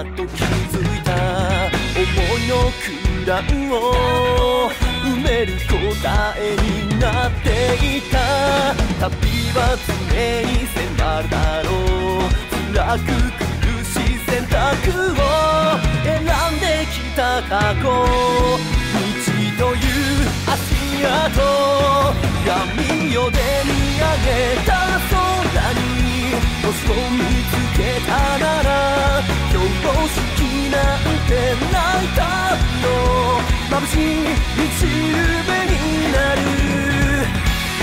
っと気づいた。思いの空欄を埋める答えになっていた。旅は常に迫るだろう。辛く苦しい選択を選んできた過去。道という足跡。闇夜で見上げた空に星を見つけたなら標識なんてないだろう眩しい道べになる。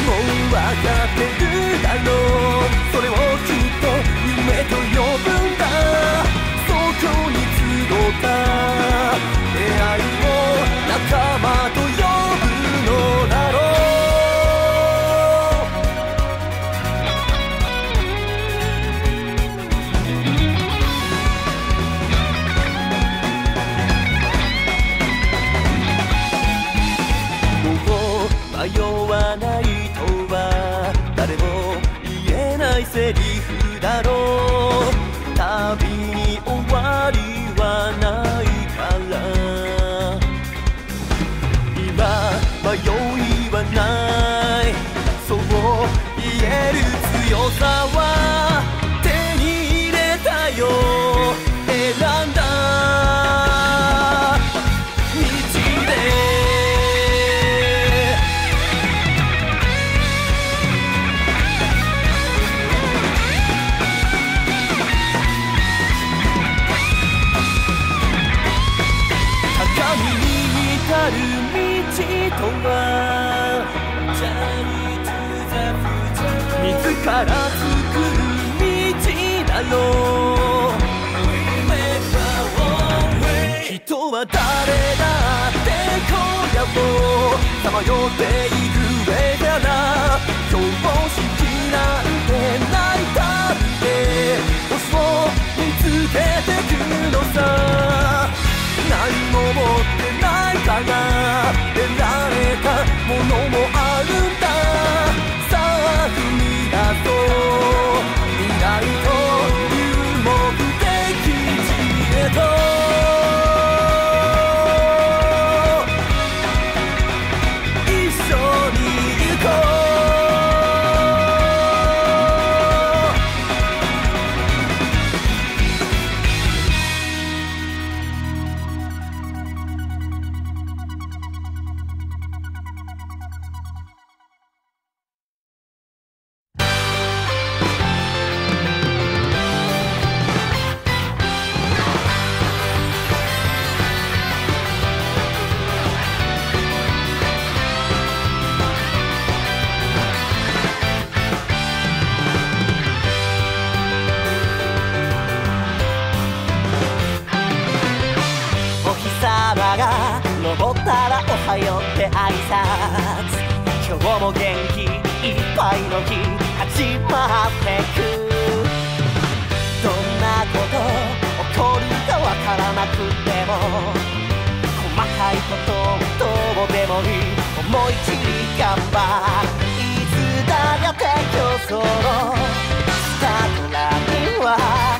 もう分かってるだろう。それをきっと夢と呼ぶんだ。そこに集ったさまよっていく上から常識なんてないだって星を見つけてくのさ何も持ってないから得られたものもったらおはようって挨拶今日も元気いっぱいの日。始まってくどんなこと起こるかわからなくても細かいことどうでもいい思い切り頑張るいつだって競争のスタートラインは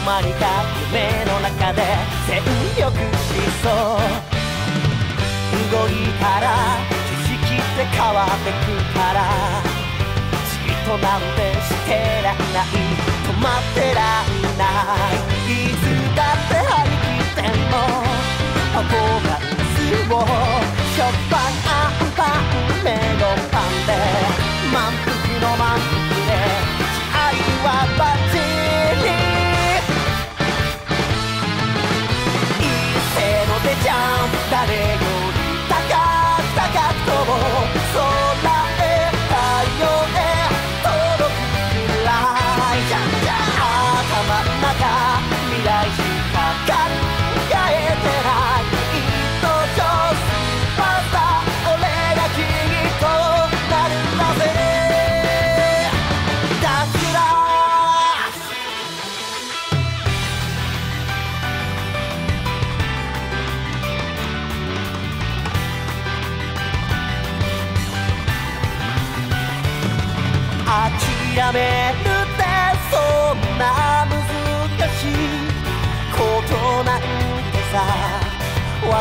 いつの間にか夢の中で全力疾走動いたら景色って変わってくからじっとなんてしてらんない止まってらんないいつだって張り切ってんのパフォーマンスを食パンアンパンメロンパンで満腹の満腹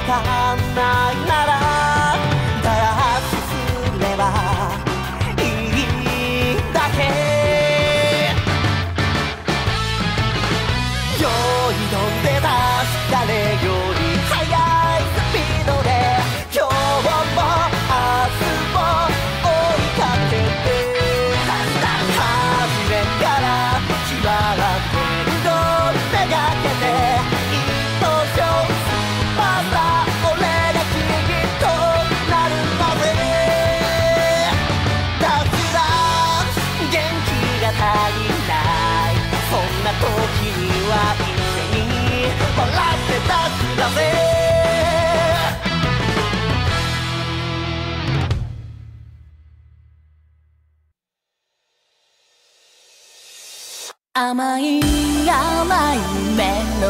わ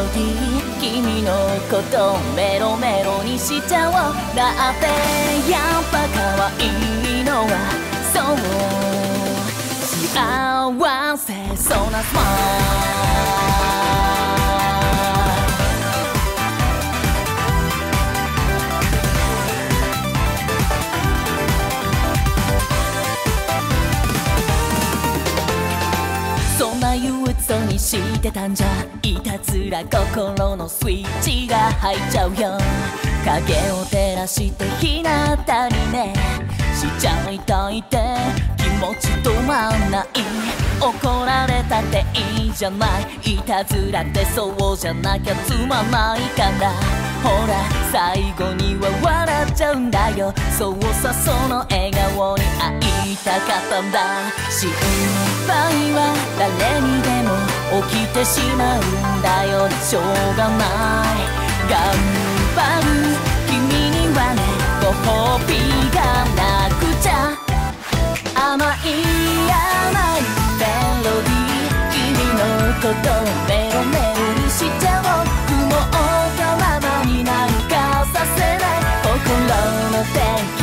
ロディー君のことメロメロにしちゃおう。だってやっぱ可愛いのはそう。幸せそうなスマイルてたんじゃいたずら心のスイッチが入っちゃうよ影を照らして日向にねしちゃいたいって気持ち止まんない怒られたっていいじゃないいたずらってそうじゃなきゃつまんないからほら最後には笑っちゃうんだよそうさその笑顔に会いたかったんだ心配は誰にでも起きてしまうんだよしょうがない頑張る君にはねご褒美がなくちゃ。甘い甘いメロディー君のことをメロメロにしちゃおう。雲をたままになんかさせない。心の天気。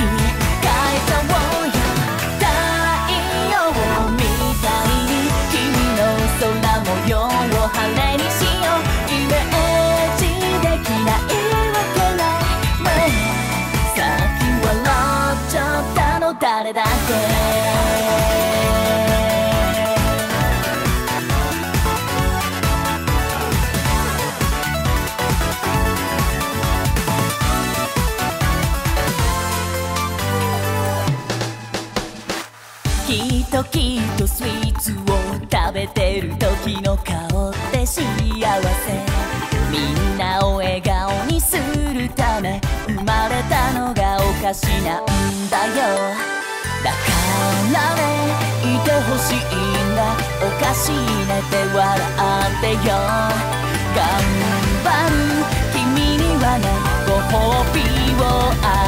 食べてる時の顔って幸せ。みんなを笑顔にするため生まれたのがおかしなんだよ。だからねいてほしいんだ。おかしいねって笑ってよ。頑張る君にはねご褒美をあげた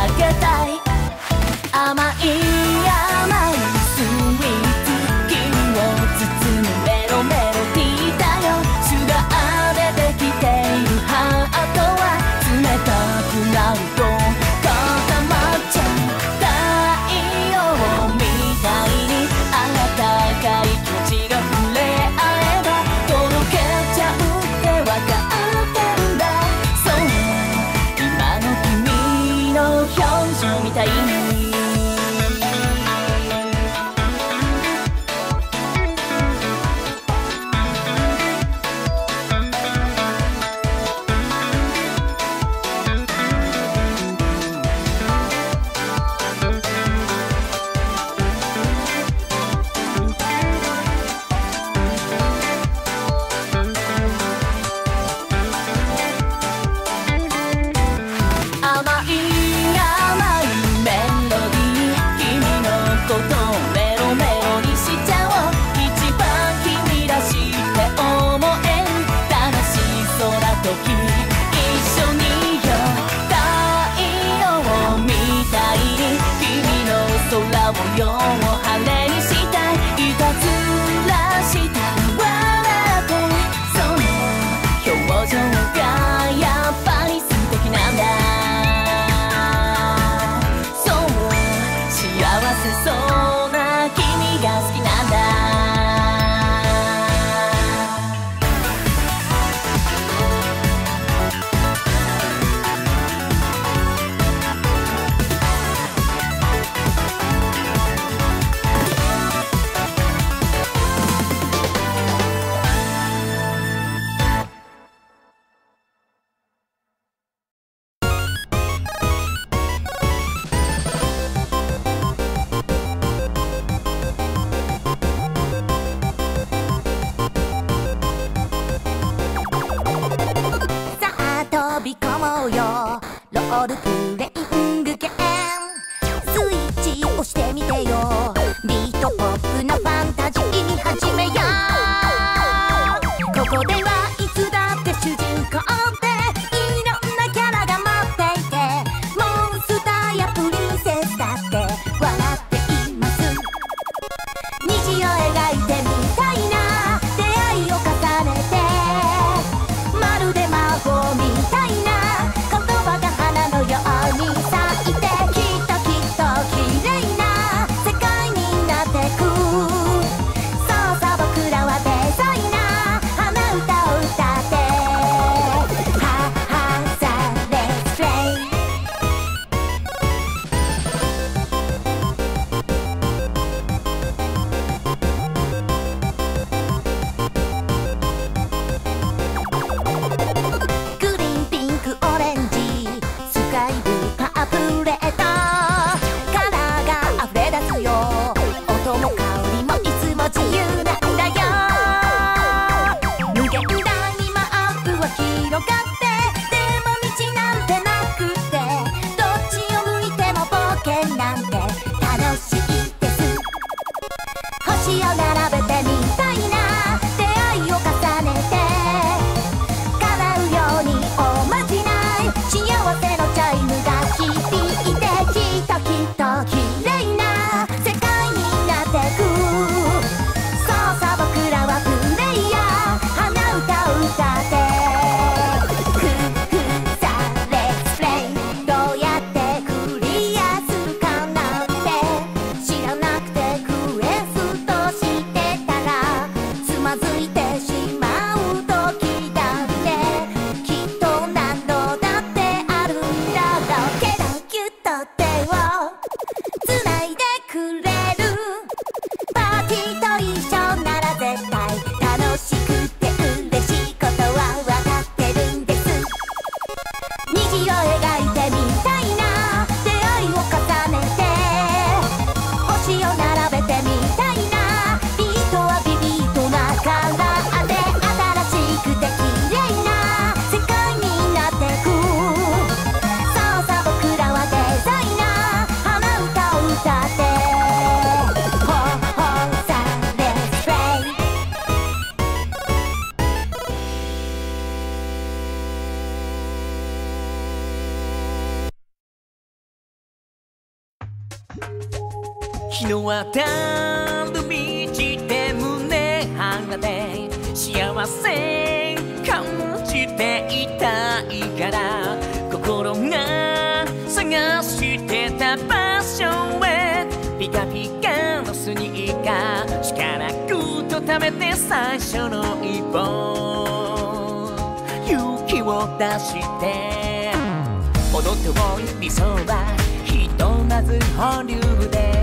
い理想はひとまず保留で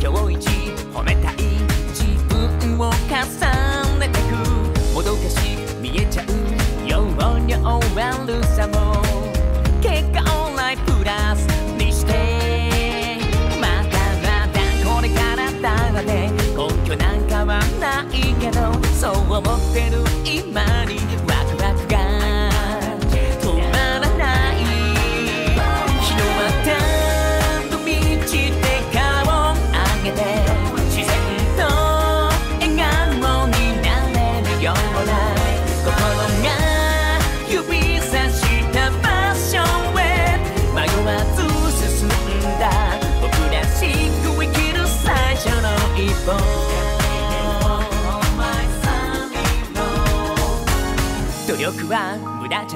今日一褒めたい自分を重ねてくもどかし見えちゃうように終わるさも結果オンラインプラスにしてまだまだこれからだらね根拠なんかはないけどそう思ってる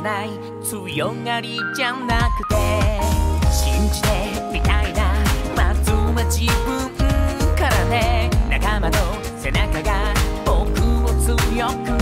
ない強がりじゃなくて信じてみたいなまずは自分からね。仲間の背中が僕を強く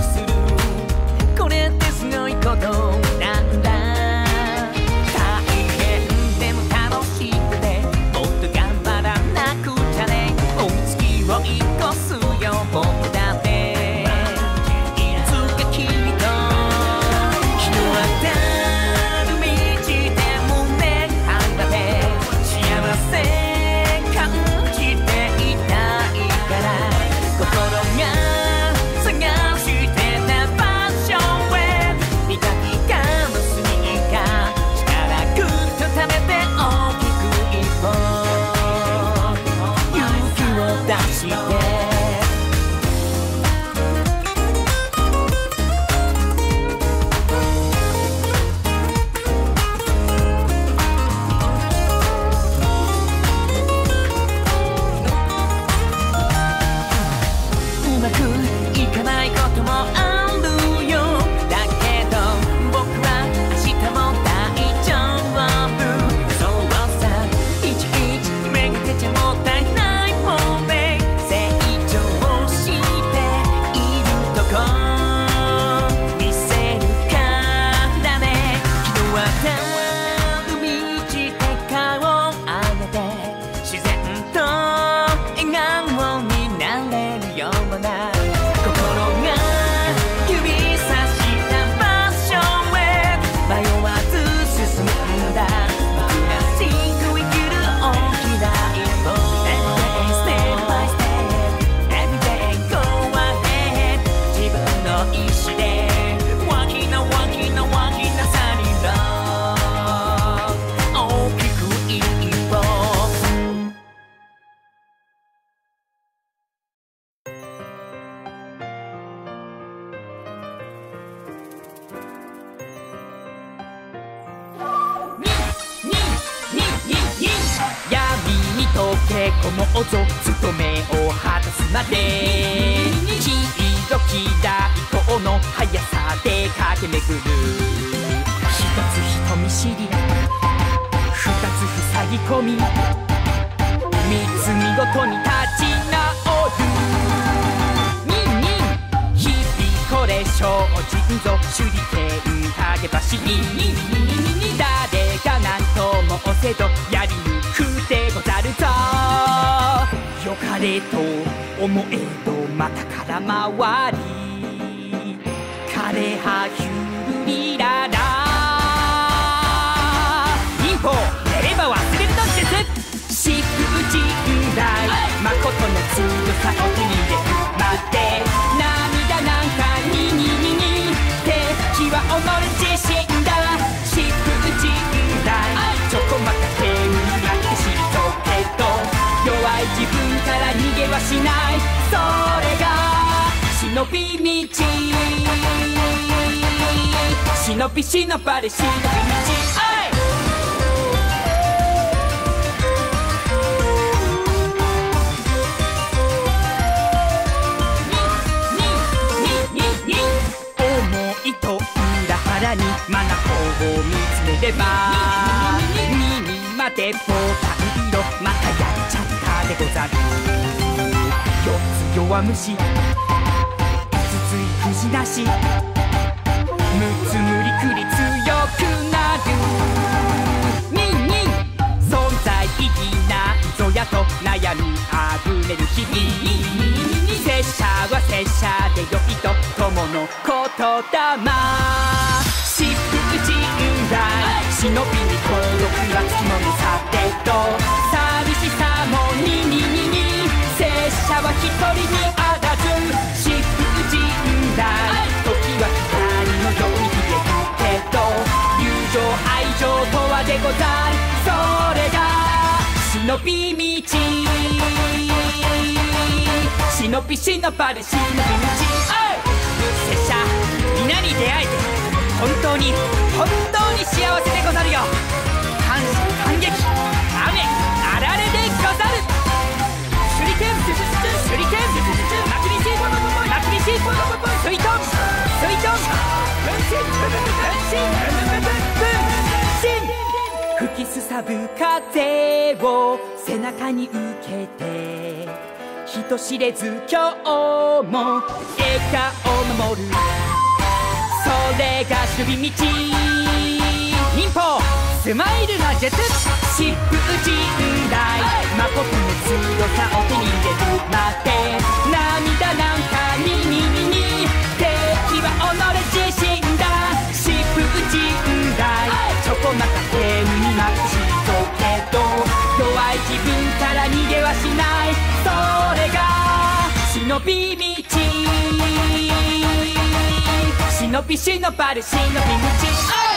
拙者皆に出会えて本当に本当に幸せでござるよ感謝反撃雨あられでござる手裏剣吹きすさぶ風を背中に受けて。人知れず今日も笑顔を守る。それが守備道。忍法。スマイルな術疾風陣大真国の強さを手に入れるまで涙なんかにににに。敵は己自身だ。疾風陣大ちょこまかゲームに負けしとけど。弱い自分から逃げはしない。れが忍び道。忍び忍ばる忍び道、